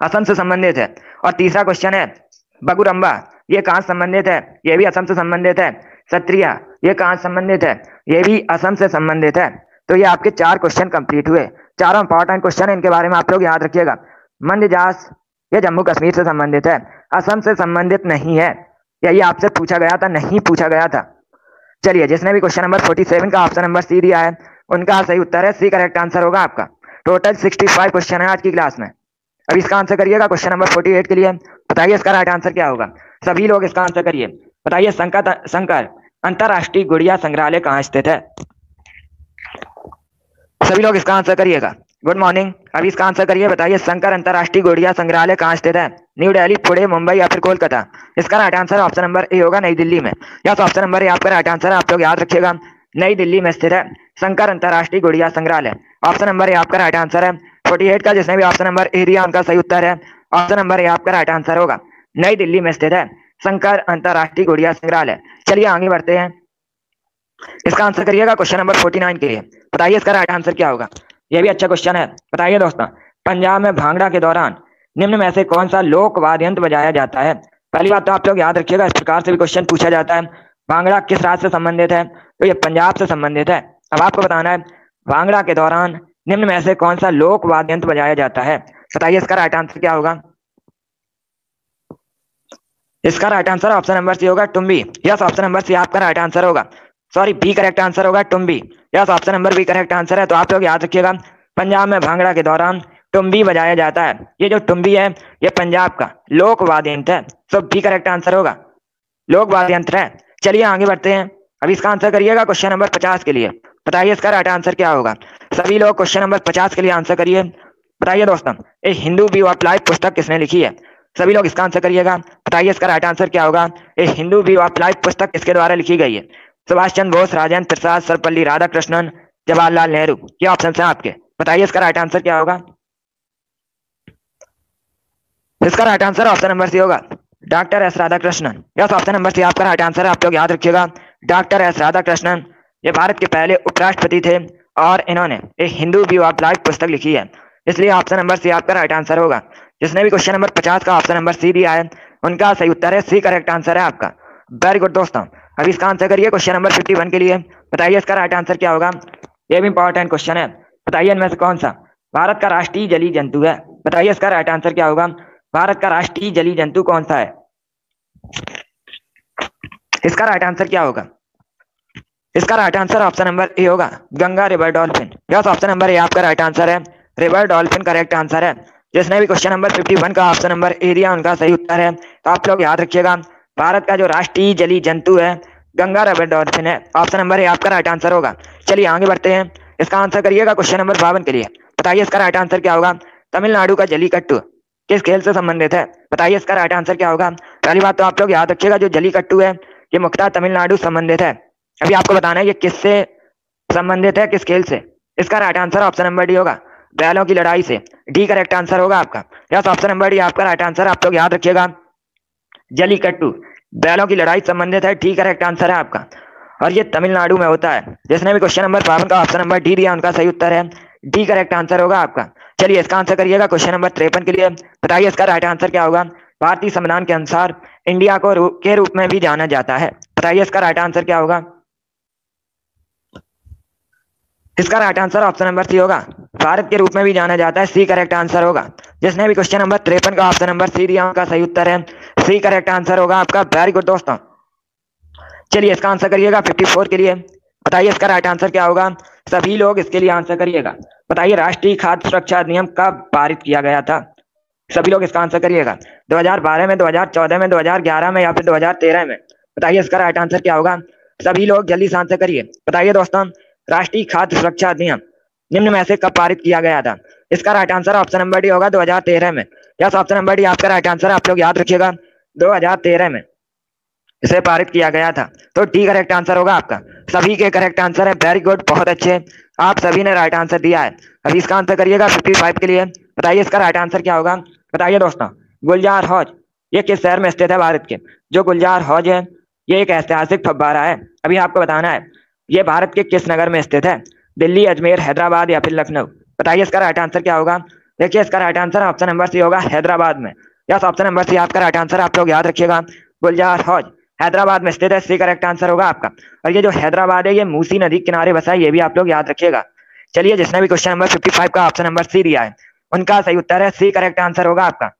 असम से संबंधित है। और तीसरा क्वेश्चन है बगुरम्बा ये कहाँ संबंधित है? ये भी असम से संबंधित है। सत्रिया, ये कहाँ संबंधित है? ये भी असम से संबंधित है। तो ये आपके चार क्वेश्चन कंप्लीट हुए। चारों इंपॉर्टेंट क्वेश्चन इनके बारे में आप लोग याद रखिएगा। मंदजास ये जम्मू कश्मीर से संबंधित है। असम से संबंधित नहीं है। या ये आपसे पूछा गया था, नहीं पूछा गया था। चलिए, जिसने भी क्वेश्चन नंबर फोर्टी सेवन का ऑप्शन नंबर सी दिया है, उनका सही उत्तर है सी करेक्ट आंसर होगा आपका। टोटल सिक्सटी फाइव क्वेश्चन है आज की क्लास में। अब इसका आंसर करिएगा क्वेश्चन नंबर फोर्टी एट के लिए। बताइए इसका राइट आंसर क्या होगा। सभी लोग इसका आंसर करिए। बताइए शंकर शंकर अंतरराष्ट्रीय गुड़िया संग्रहालय कहाँ स्थित है? सभी लोग इसका आंसर करिएगा। गुड मॉर्निंग अभी इसका आंसर करिए, बताइए, शंकर अंतरराष्ट्रीय गुड़िया संग्रहालय कहाँ स्थित है? न्यू दिल्ली पुणे मुंबई या फिर कोलकाता? इसका right answer option number A होगा, नई दिल्ली में। या ऑप्शन नंबर ए आपका राइट आंसर है, आप लोग याद रखिएगा। नई दिल्ली में स्थित है शंकर अंतरराष्ट्रीय गुड़िया संग्रहालय। ऑप्शन नंबर ए आपका राइट आंसर है। फोर्टी एट का जिसने भी ऑप्शन नंबर ए दिया उनका सही उत्तर है। ऑप्शन नंबर ए आपका राइट आंसर होगा। नई दिल्ली में स्थित है शंकर अंतरराष्ट्रीय गुड़िया संग्रहालय। चलिए आगे बढ़ते हैं। इसका आंसर करिएगा क्वेश्चन नंबर फोर्टी नाइन के लिए। बताइए, इसका राइट आंसर क्या होगा? यह भी अच्छा क्वेश्चन है। बताइए दोस्तों, पंजाब में भांगड़ा के दौरान निम्न में से कौन सा लोक वाद्य यंत्र बजाया जाता है? पहली बात तो आप लोग याद रखिएगा, इस प्रकार से भी क्वेश्चन पूछा जाता है। भांगड़ा किस राज्य से संबंधित है? तो ये पंजाब से संबंधित है। अब आपको बताना है, भांगड़ा के दौरान निम्न में से कौन सा लोक वाद्य यंत्र बजाया जाता है? बताइए इसका राइट आंसर क्या होगा? इसका right answer option number C होगा tumbi yes option number C आपका राइट आंसर होगा। सॉरी बी करेक्ट आंसर होगा tumbi yes option number B correct answer है तो आप लोग याद रखिएगा, पंजाब में भांगड़ा के दौरान टुम्बी बजाया जाता है। ये जो टुम्बी है, ये पंजाब का लोक वाद्य यंत्र है। सो बी करेक्ट आंसर होगा। लोक वाद्य यंत्र है। चलिए आगे बढ़ते हैं। अब इसका आंसर करिएगा क्वेश्चन नंबर पचास के लिए। बताइए इसका राइट आंसर क्या होगा। सभी लोग क्वेश्चन नंबर पचास के लिए आंसर करिए। बताइए दोस्तों, a Hindu view of life पुस्तक किसने लिखी है? सभी लोग इसका आंसर करिएगा। बताइए इसका राइट आंसर क्या होगा। A Hindu view of life पुस्तक किसके द्वारा लिखी गई है? सुभाष चंद्र बोस, राजेंद्र प्रसाद, सरपल्ली राधाकृष्णन, जवाहरलाल नेहरू। ये ऑप्शन है आपके? बताइए इसका राइट आंसर क्या होगा? इसका right answer option number C होगा। Doctor S Radhakrishnan. Yes option number C आपका राइट आंसर है। आप लोग याद रखिएगा। डॉक्टर एस राधाकृष्णन, ये भारत के पहले उपराष्ट्रपति थे और इन्होंने एक हिंदू व्यू ऑफ़ लाइफ पुस्तक लिखी है। इसलिए ऑप्शन नंबर सी आपका राइट आंसर होगा। जिसने भी क्वेश्चन नंबर पचास का ऑप्शन नंबर सी दिया है, उनका सही उत्तर है। सी करेक्ट आंसर है आपका। वेरी गुड दोस्तों। अब इसका आंसर करिए क्वेश्चन नंबर फिफ्टी के लिए। बताइए इसका राइट आंसर क्या होगा? ये भी इंपॉर्टेंट क्वेश्चन है। बताइए इनमें से कौन सा? भारत का राष्ट्रीय जली जंतु है। बताइए इसका राइट आंसर क्या होगा? भारत का राष्ट्रीय जली जंतु कौन सा है? इसका राइट आंसर क्या होगा? इसका right answer option number A होगा। Ganga river dolphin yes option number A आपका राइट आंसर है। रिवर डॉल्फिन करेक्ट आंसर है। जिसने भी क्वेश्चन नंबर 51 का ऑप्शन नंबर ए दिया, उनका सही उत्तर है। तो आप लोग याद रखिएगा। भारत का जो राष्ट्रीय जली जंतु है, गंगा रिवर डॉल्फिन है। ऑप्शन नंबर ए, आपका राइट आंसर होगा। चलिए आगे बढ़ते हैं। इसका आंसर करिएगा क्वेश्चन नंबर बावन के लिए। बताइए इसका राइट आंसर क्या होगा? तमिलनाडु का जलीकट्टू। किस खेल से संबंधित है? बताइए इसका राइट आंसर क्या होगा? पहली बात तो आप लोग याद रखिएगा, जो जलीकट्टू है, ये मुख्यतः तमिलनाडु संबंधित है। अभी आपको बताना है, ये किससे संबंधित है, किस खेल से? इसका right answer option number D होगा। बैलों की लड़ाई से। डी करेक्ट आंसर होगा आपका। यस, ऑप्शन नंबर डी, आपका राइट आंसर आप लोग याद रखिएगा। जलीकट्टू। बैलों की लड़ाई संबंधित है डी करेक्ट आंसर है आपका। और ये तमिलनाडु में होता है। जिसने भी क्वेश्चन नंबर बावन का ऑप्शन नंबर डी दिया उनका सही उत्तर है। डी करेक्ट आंसर होगा आपका। चलिए इसका आंसर करिएगा क्वेश्चन नंबर तिरपन के लिए। बताइए इसका राइट आंसर क्या होगा? भारतीय संविधान के अनुसार इंडिया को रू, के रूप में भी जाना जाता है। बताइए इसका राइट आंसर क्या होगा? इसका right answer option number C होगा। भारत के रूप में भी जाना जाता है। सी करेक्ट आंसर होगा। जिसने भी क्वेश्चन नंबर तिरपन का ऑप्शन नंबर सी दिया उनका सही उत्तर है। सी करेक्ट आंसर होगा आपका। वेरी गुड दोस्तों। चलिए इसका आंसर करिएगा 54 के लिए। बताइए इसका राइट आंसर क्या होगा। सभी लोग इसके लिए आंसर करिएगा। बताइए राष्ट्रीय खाद्य सुरक्षा अधिनियम कब पारित किया गया था। सभी लोग इसका आंसर करिएगा। 2012 में 2014 में 2011 में या फिर 2013 में। बताइए इसका राइट आंसर क्या होगा। सभी लोग जल्दी से आंसर करिए। बताइए दोस्तों, राष्ट्रीय खाद्य सुरक्षा अधिनियम, निम्न में से कब पारित किया गया था। इसका right answer option number D होगा 2013 में। यस ऑप्शन नंबर डी आपका राइट आंसर आप लोग याद रखिएगा। 2013 में इसे पारित किया गया था। तो डी करेक्ट आंसर होगा आपका। सभी के करेक्ट आंसर है। वेरी गुड बहुत अच्छे। आप सभी ने राइट आंसर दिया है। अभी इसका आंसर करिएगा 55 के लिए। बताइए इसका राइट आंसर क्या होगा? बताइए दोस्तों, गुलजार हौज, ये किस शहर में स्थित है भारत के? जो गुलजार हौज है, ये एक ऐतिहासिक फब्बारा है। अभी आपको बताना है, ये भारत के किस नगर में स्थित है? दिल्ली, अजमेर, हैदराबाद या फिर लखनऊ? बताइए इसका राइट आंसर क्या होगा? देखिए इसका right answer option number C होगा हैदराबाद में। यस ऑप्शन नंबर सी आपका राइट आंसर आप लोग याद रखिएगा। गुलजार हौज, हैदराबाद में स्थित है सी करेक्ट आंसर होगा आपका। और ये जो हैदराबाद है, ये मूसी नदी किनारे बसा है, ये भी आप लोग याद रखिएगा। चलिए, जिसने भी क्वेश्चन नंबर 55 का ऑप्शन नंबर सी दिया है, उनका सही उत्तर है सी करेक्ट आंसर होगा आपका।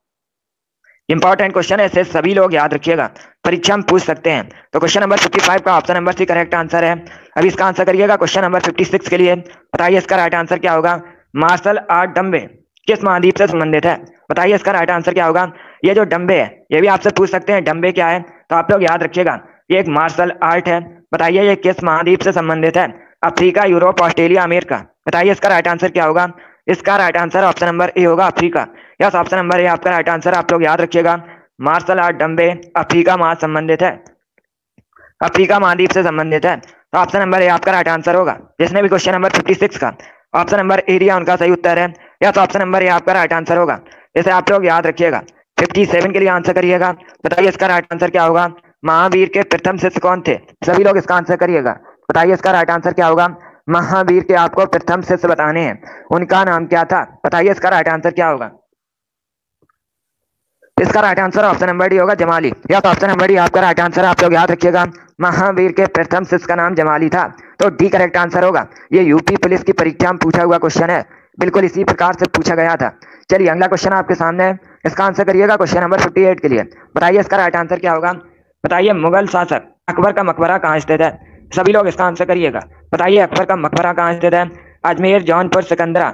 इंपॉर्टेंट क्वेश्चन है, इसे सभी लोग याद रखिएगा। परीक्षा में पूछ सकते हैं। तो क्वेश्चन नंबर 55 का option number C correct answer है। अभी इसका आंसर करिएगा क्वेश्चन नंबर 56 के लिए। बताइए इसका राइट आंसर क्या होगा? मार्शल आर्ट डम्बे किस महाद्वीप से संबंधित है? बताइए इसका राइट आंसर क्या होगा? ये जो डम्बे है, ये भी आपसे पूछ सकते हैं डम्बे क्या है? तो आप लोग याद रखिएगा, ये एक मार्शल आर्ट है। बताइए ये किस महाद्वीप से संबंधित है? Africa, Europe, Australia, America. बताइए इसका राइट आंसर क्या होगा? इसका right answer option number A होगा Africa. Yes option number A आपका राइट आंसर आप लोग याद रखिएगा। मार्शल आर्ट डम्बे अफ्रीका महा संबंधित है। अफ्रीका महाद्वीप से संबंधित है। तो ऑप्शन नंबर ए आपका राइट आंसर होगा। जिसने भी क्वेश्चन नंबर 56 का। ऑप्शन नंबर ए दिया उनका सही उत्तर है। या तो ऑप्शन नंबर ए आपका राइट आंसर होगा। इसे आप लोग याद रखिएगा। 57 के लिए आंसर करिएगा। बताइए इसका राइट आंसर क्या होगा? महावीर के प्रथम शिष्य कौन थे? सभी लोग इसका आंसर करिएगा। बताइए इसका राइट आंसर क्या होगा? महावीर के आपको प्रथम शिष्य बताने हैं। उनका नाम क्या था? बताइए इसका राइट आंसर क्या होगा? इसका right answer option number D होगा, जमाली। या तो ऑप्शन नंबर डी आपका राइट आंसर आप लोग याद रखिएगा। महावीर के प्रथम शिष्य का नाम जमाली था। तो डी करेक्ट आंसर होगा। ये यूपी पुलिस की परीक्षा में पूछा हुआ क्वेश्चन है। बिल्कुल इसी प्रकार से पूछा गया था। चलिए अगला क्वेश्चन आपके सामने है। इसका आंसर करिएगा क्वेश्चन नंबर फिफ्टी के लिए। बताइए इसका राइट आंसर क्या होगा? बताइए मुगल शासक अकबर का मकबरा कहाँ स्थित है? सभी लोग इसका आंसर करिएगा। बताइए अकबर का मकबरा कहाँ स्थित है? अजमेर, जौनपुर, सिकंदरा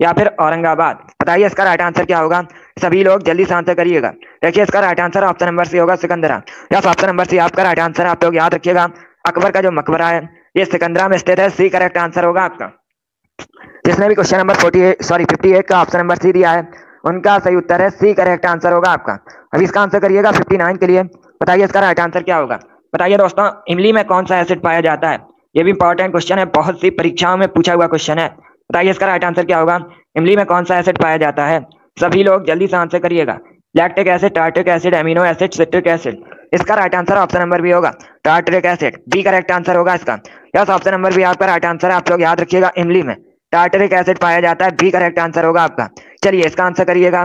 या फिर औरंगाबाद? बताइए इसका राइट आंसर क्या होगा? सभी लोग जल्दी से आंसर करिएगा। देखिए इसका right answer option number C होगा सिकंदरा। या ऑप्शन नंबर सी आपका राइट आंसर आप लोग याद रखिएगा। अकबर का जो मकबरा है, ये सिकंदरा में स्थित है। सी करेक्ट आंसर होगा आपका। जिसने भी question number forty sorry fifty eight का ऑप्शन नंबर सी दिया है, उनका सही उत्तर है सी करेक्ट आंसर होगा आपका। अभी इसका आंसर करिएगा फिफ्टी नाइन के लिए। बताइए इसका राइट आंसर क्या होगा? बताइए दोस्तों, इमली में कौन सा एसिड पाया जाता है? ये भी इंपॉर्टेंट क्वेश्चन है, बहुत सी परीक्षाओं में पूछा हुआ क्वेश्चन है। बताइए इसका राइट आंसर क्या होगा? इमली में कौन सा एसिड पाया जाता है? सभी लोग जल्दी से आंसर करिएगा। Lactic acid tartaric acid amino acid citric acid इसका राइट आंसर ऑप्शन नंबर भी होगा। Tartaric acid B correct answer होगा इसका। यस ऑप्शन नंबर भी आपका राइट आंसर है। आप लोग याद रखिएगा इमली में। टार्टरिक एसिड पाया जाता है। बी करेक्ट आंसर होगा आपका। चलिए, इसका आंसर करिएगा।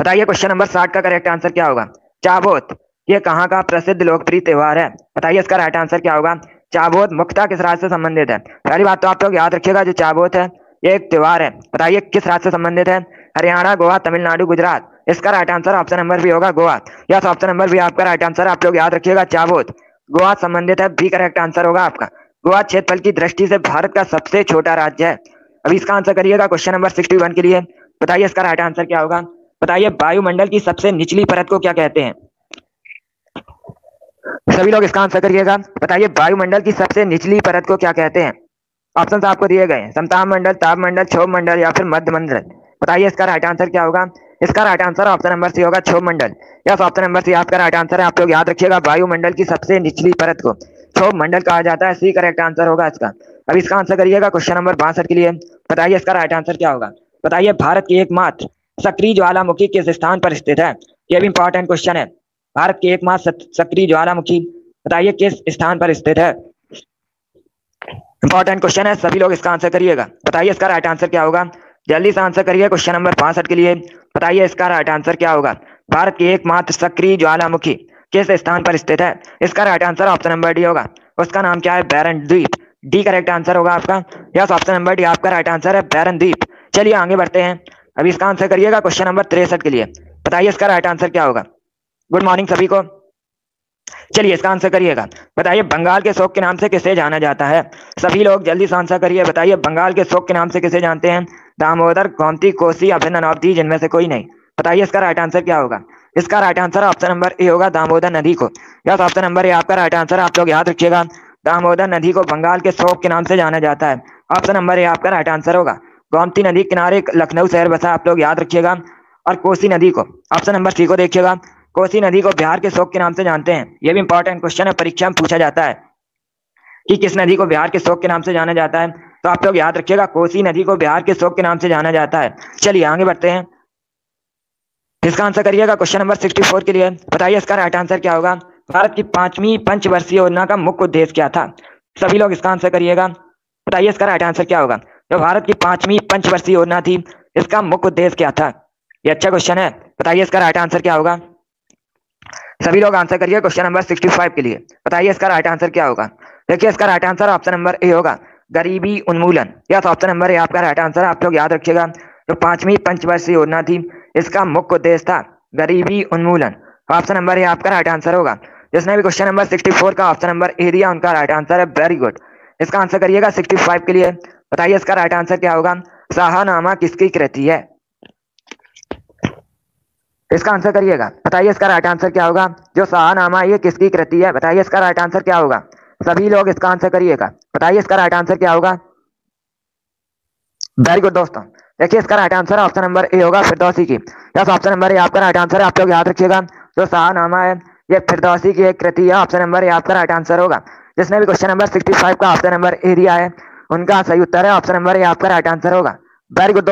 बताइए क्वेश्चन नंबर साठ का करेक्ट आंसर क्या होगा? चाबोत, ये कहाँ का प्रसिद्ध लोकप्रिय त्यौहार है? बताइए, इसका राइट आंसर क्या होगा? चाबोत मुक्ता किस राज्य से संबंधित है? पहली बात तो आप लोग याद रखिएगा, जो चाबोत है, ये एक त्यौहार है। बताइए, किस राज्य से संबंधित है? हरियाणा, गोवा, तमिलनाडु, गुजरात। इसका राइट आंसर ऑप्शन नंबर भी होगा, Goa. Yes option number B आपका राइट आंसर आप लोग याद रखिएगा, चाबोत। गोवा संबंधित है बी करेक्ट आंसर होगा आपका। गोवा क्षेत्रफल की दृष्टि से भारत का सबसे छोटा राज्य है। अभी इसका आंसर करिएगा क्वेश्चन नंबर सिक्सटी वन के लिए। बताइए इसका राइट आंसर क्या होगा? बताइए वायुमंडल की सबसे निचली परत को क्या कहते हैं? सभी लोग इसका आंसर करिएगा। बताइए वायुमंडल की सबसे निचली परत को क्या कहते हैं? ऑप्शन आपको दिए गए समताप मंडल ताप मंडल क्षोभ मंडल या फिर मध्य मंडल बताइए इसका राइट आंसर क्या होगा? इसका right answer option number C होगा क्षोभ मंडल यस ऑप्शन नंबर सी आपका राइट आंसर है। आप लोग याद रखिएगा वायुमंडल की सबसे निचली परत को। क्षोभ मंडल कहा जाता है सी करेक्ट आंसर होगा इसका। अब इसका आंसर करिएगा क्वेश्चन नंबर बासठ के लिए। बताइए इसका राइट आंसर क्या होगा? बताइए भारत की एकमात्र सक्रिय ज्वालामुखी किस स्थान पर स्थित है? यह भी इंपॉर्टेंट क्वेश्चन है। भारत की एकमात्र सक्रिय ज्वालामुखी बताइए किस स्थान पर स्थित है? इंपॉर्टेंट क्वेश्चन है, सभी लोग इसका आंसर करिएगा। बताइए इसका राइट आंसर क्या होगा? जल्दी से आंसर करिए क्वेश्चन नंबर पांसठ के लिए। बताइए इसका राइट आंसर क्या होगा? भारत की एकमात्र सक्रिय ज्वालामुखी किस स्थान पर स्थित है? इसका right answer option number D होगा। उसका नाम क्या है? बैरन द्वीप डी करेक्ट आंसर होगा आपका। यस ऑप्शन नंबर डी आपका राइट आंसर है बैरन द्वीप चलिए आगे बढ़ते हैं। अभी इसका आंसर करिएगा क्वेश्चन नंबर तिरसठ के लिए। बताइए इसका राइट आंसर क्या होगा? गुड मॉर्निंग सभी को। चलिए इसका आंसर करिएगा। बताइए, बंगाल के शोक के नाम से किसे जाना जाता है? सभी लोग जल्दी से आंसर करिए। बताइए, बंगाल के शोक के नाम से किसे जानते हैं? दामोदर, गोमती, कोसी अभिनवती जिनमें से कोई नहीं। बताइए इसका राइट आंसर क्या होगा? इसका right answer option number A होगा दामोदर नदी को। यस ऑप्शन नंबर ए आपका राइट आंसर आप लोग याद रखिएगा। दामोदर नदी को बंगाल के शोक के नाम से जाना जाता है। ऑप्शन नंबर ए आपका राइट आंसर होगा। गोमती नदी किनारे लखनऊ शहर बसा, आप लोग याद रखिएगा। और कोसी नदी को ऑप्शन नंबर सी को देखिएगा। कोसी नदी को बिहार के शोक के नाम से जानते हैं। यह भी इंपॉर्टेंट क्वेश्चन है, परीक्षा में पूछा जाता है कि किस नदी को बिहार के शोक के नाम से जाना जाता है। तो आप लोग याद रखिएगा, कोसी नदी को बिहार के शोक के नाम से जाना जाता है। चलिए आगे बढ़ते हैं। इसका आंसर करिएगा क्वेश्चन नंबर सिक्सटी फोर के लिए। बताइए इसका राइट आंसर क्या होगा? भारत की पांचवी पंचवर्षीय योजना का मुख्य उद्देश्य क्या था? सभी लोग इसका आंसर करिएगा। बताइए इसका राइट आंसर क्या होगा? जो भारत की पांचवी पंचवर्षीय योजना थी, इसका मुख्य उद्देश्य क्या था? ये अच्छा क्वेश्चन है। बताइए इसका राइट आंसर क्या होगा? सभी लोग आंसर करिए क्वेश्चन नंबर सिक्सटी फाइव के लिए। बताइए इसका राइट आंसर क्या होगा? देखिए इसका right answer option number A होगा। गरीबी उन्मूलन। यस, ऑप्शन नंबर ए, आपका राइट आंसर आप लोग याद रखिएगा। जो पांचवी पंचवर्षीय योजना थी इसका मुख्य उद्देश्य था गरीबी उन्मूलन। ऑप्शन नंबर ए आपका राइट आंसर होगा। जिसने भी क्वेश्चन नंबर सिक्सटी फोर का ऑप्शन नंबर ए दिया, उनका राइट आंसर है वेरी गुड इसका आंसर करिएगा सिक्सटी फाइव के लिए। बताइए इसका राइट आंसर क्या होगा? शाहनामा किसकी कृति है? इसका आंसर करिएगा। बताइए इसका राइट आंसर क्या होगा? जो शाहनामा ये किसकी कृति है? बताइए इसका राइट आंसर क्या होगा? सभी लोग इसका आंसर करिएगा। बताइए इसका राइट आंसर क्या होगा? वेरी गुड दोस्तों। देखिए, इसका right answer option number A होगा, फिरदौसी की। यस ऑप्शन नंबर ए आपका राइट आंसर है, आप लोग याद रखिएगा। जो शाहनामा है, ये फिरदौसी की एक कृति है ऑप्शन नंबर ए आपका राइट आंसर होगा। जिसने भी क्वेश्चन नंबर सिक्सटी का ऑप्शन नंबर ए दिया है, उनका सही उत्तर है ऑप्शन नंबर ए आपका राइट आंसर होगा। Very good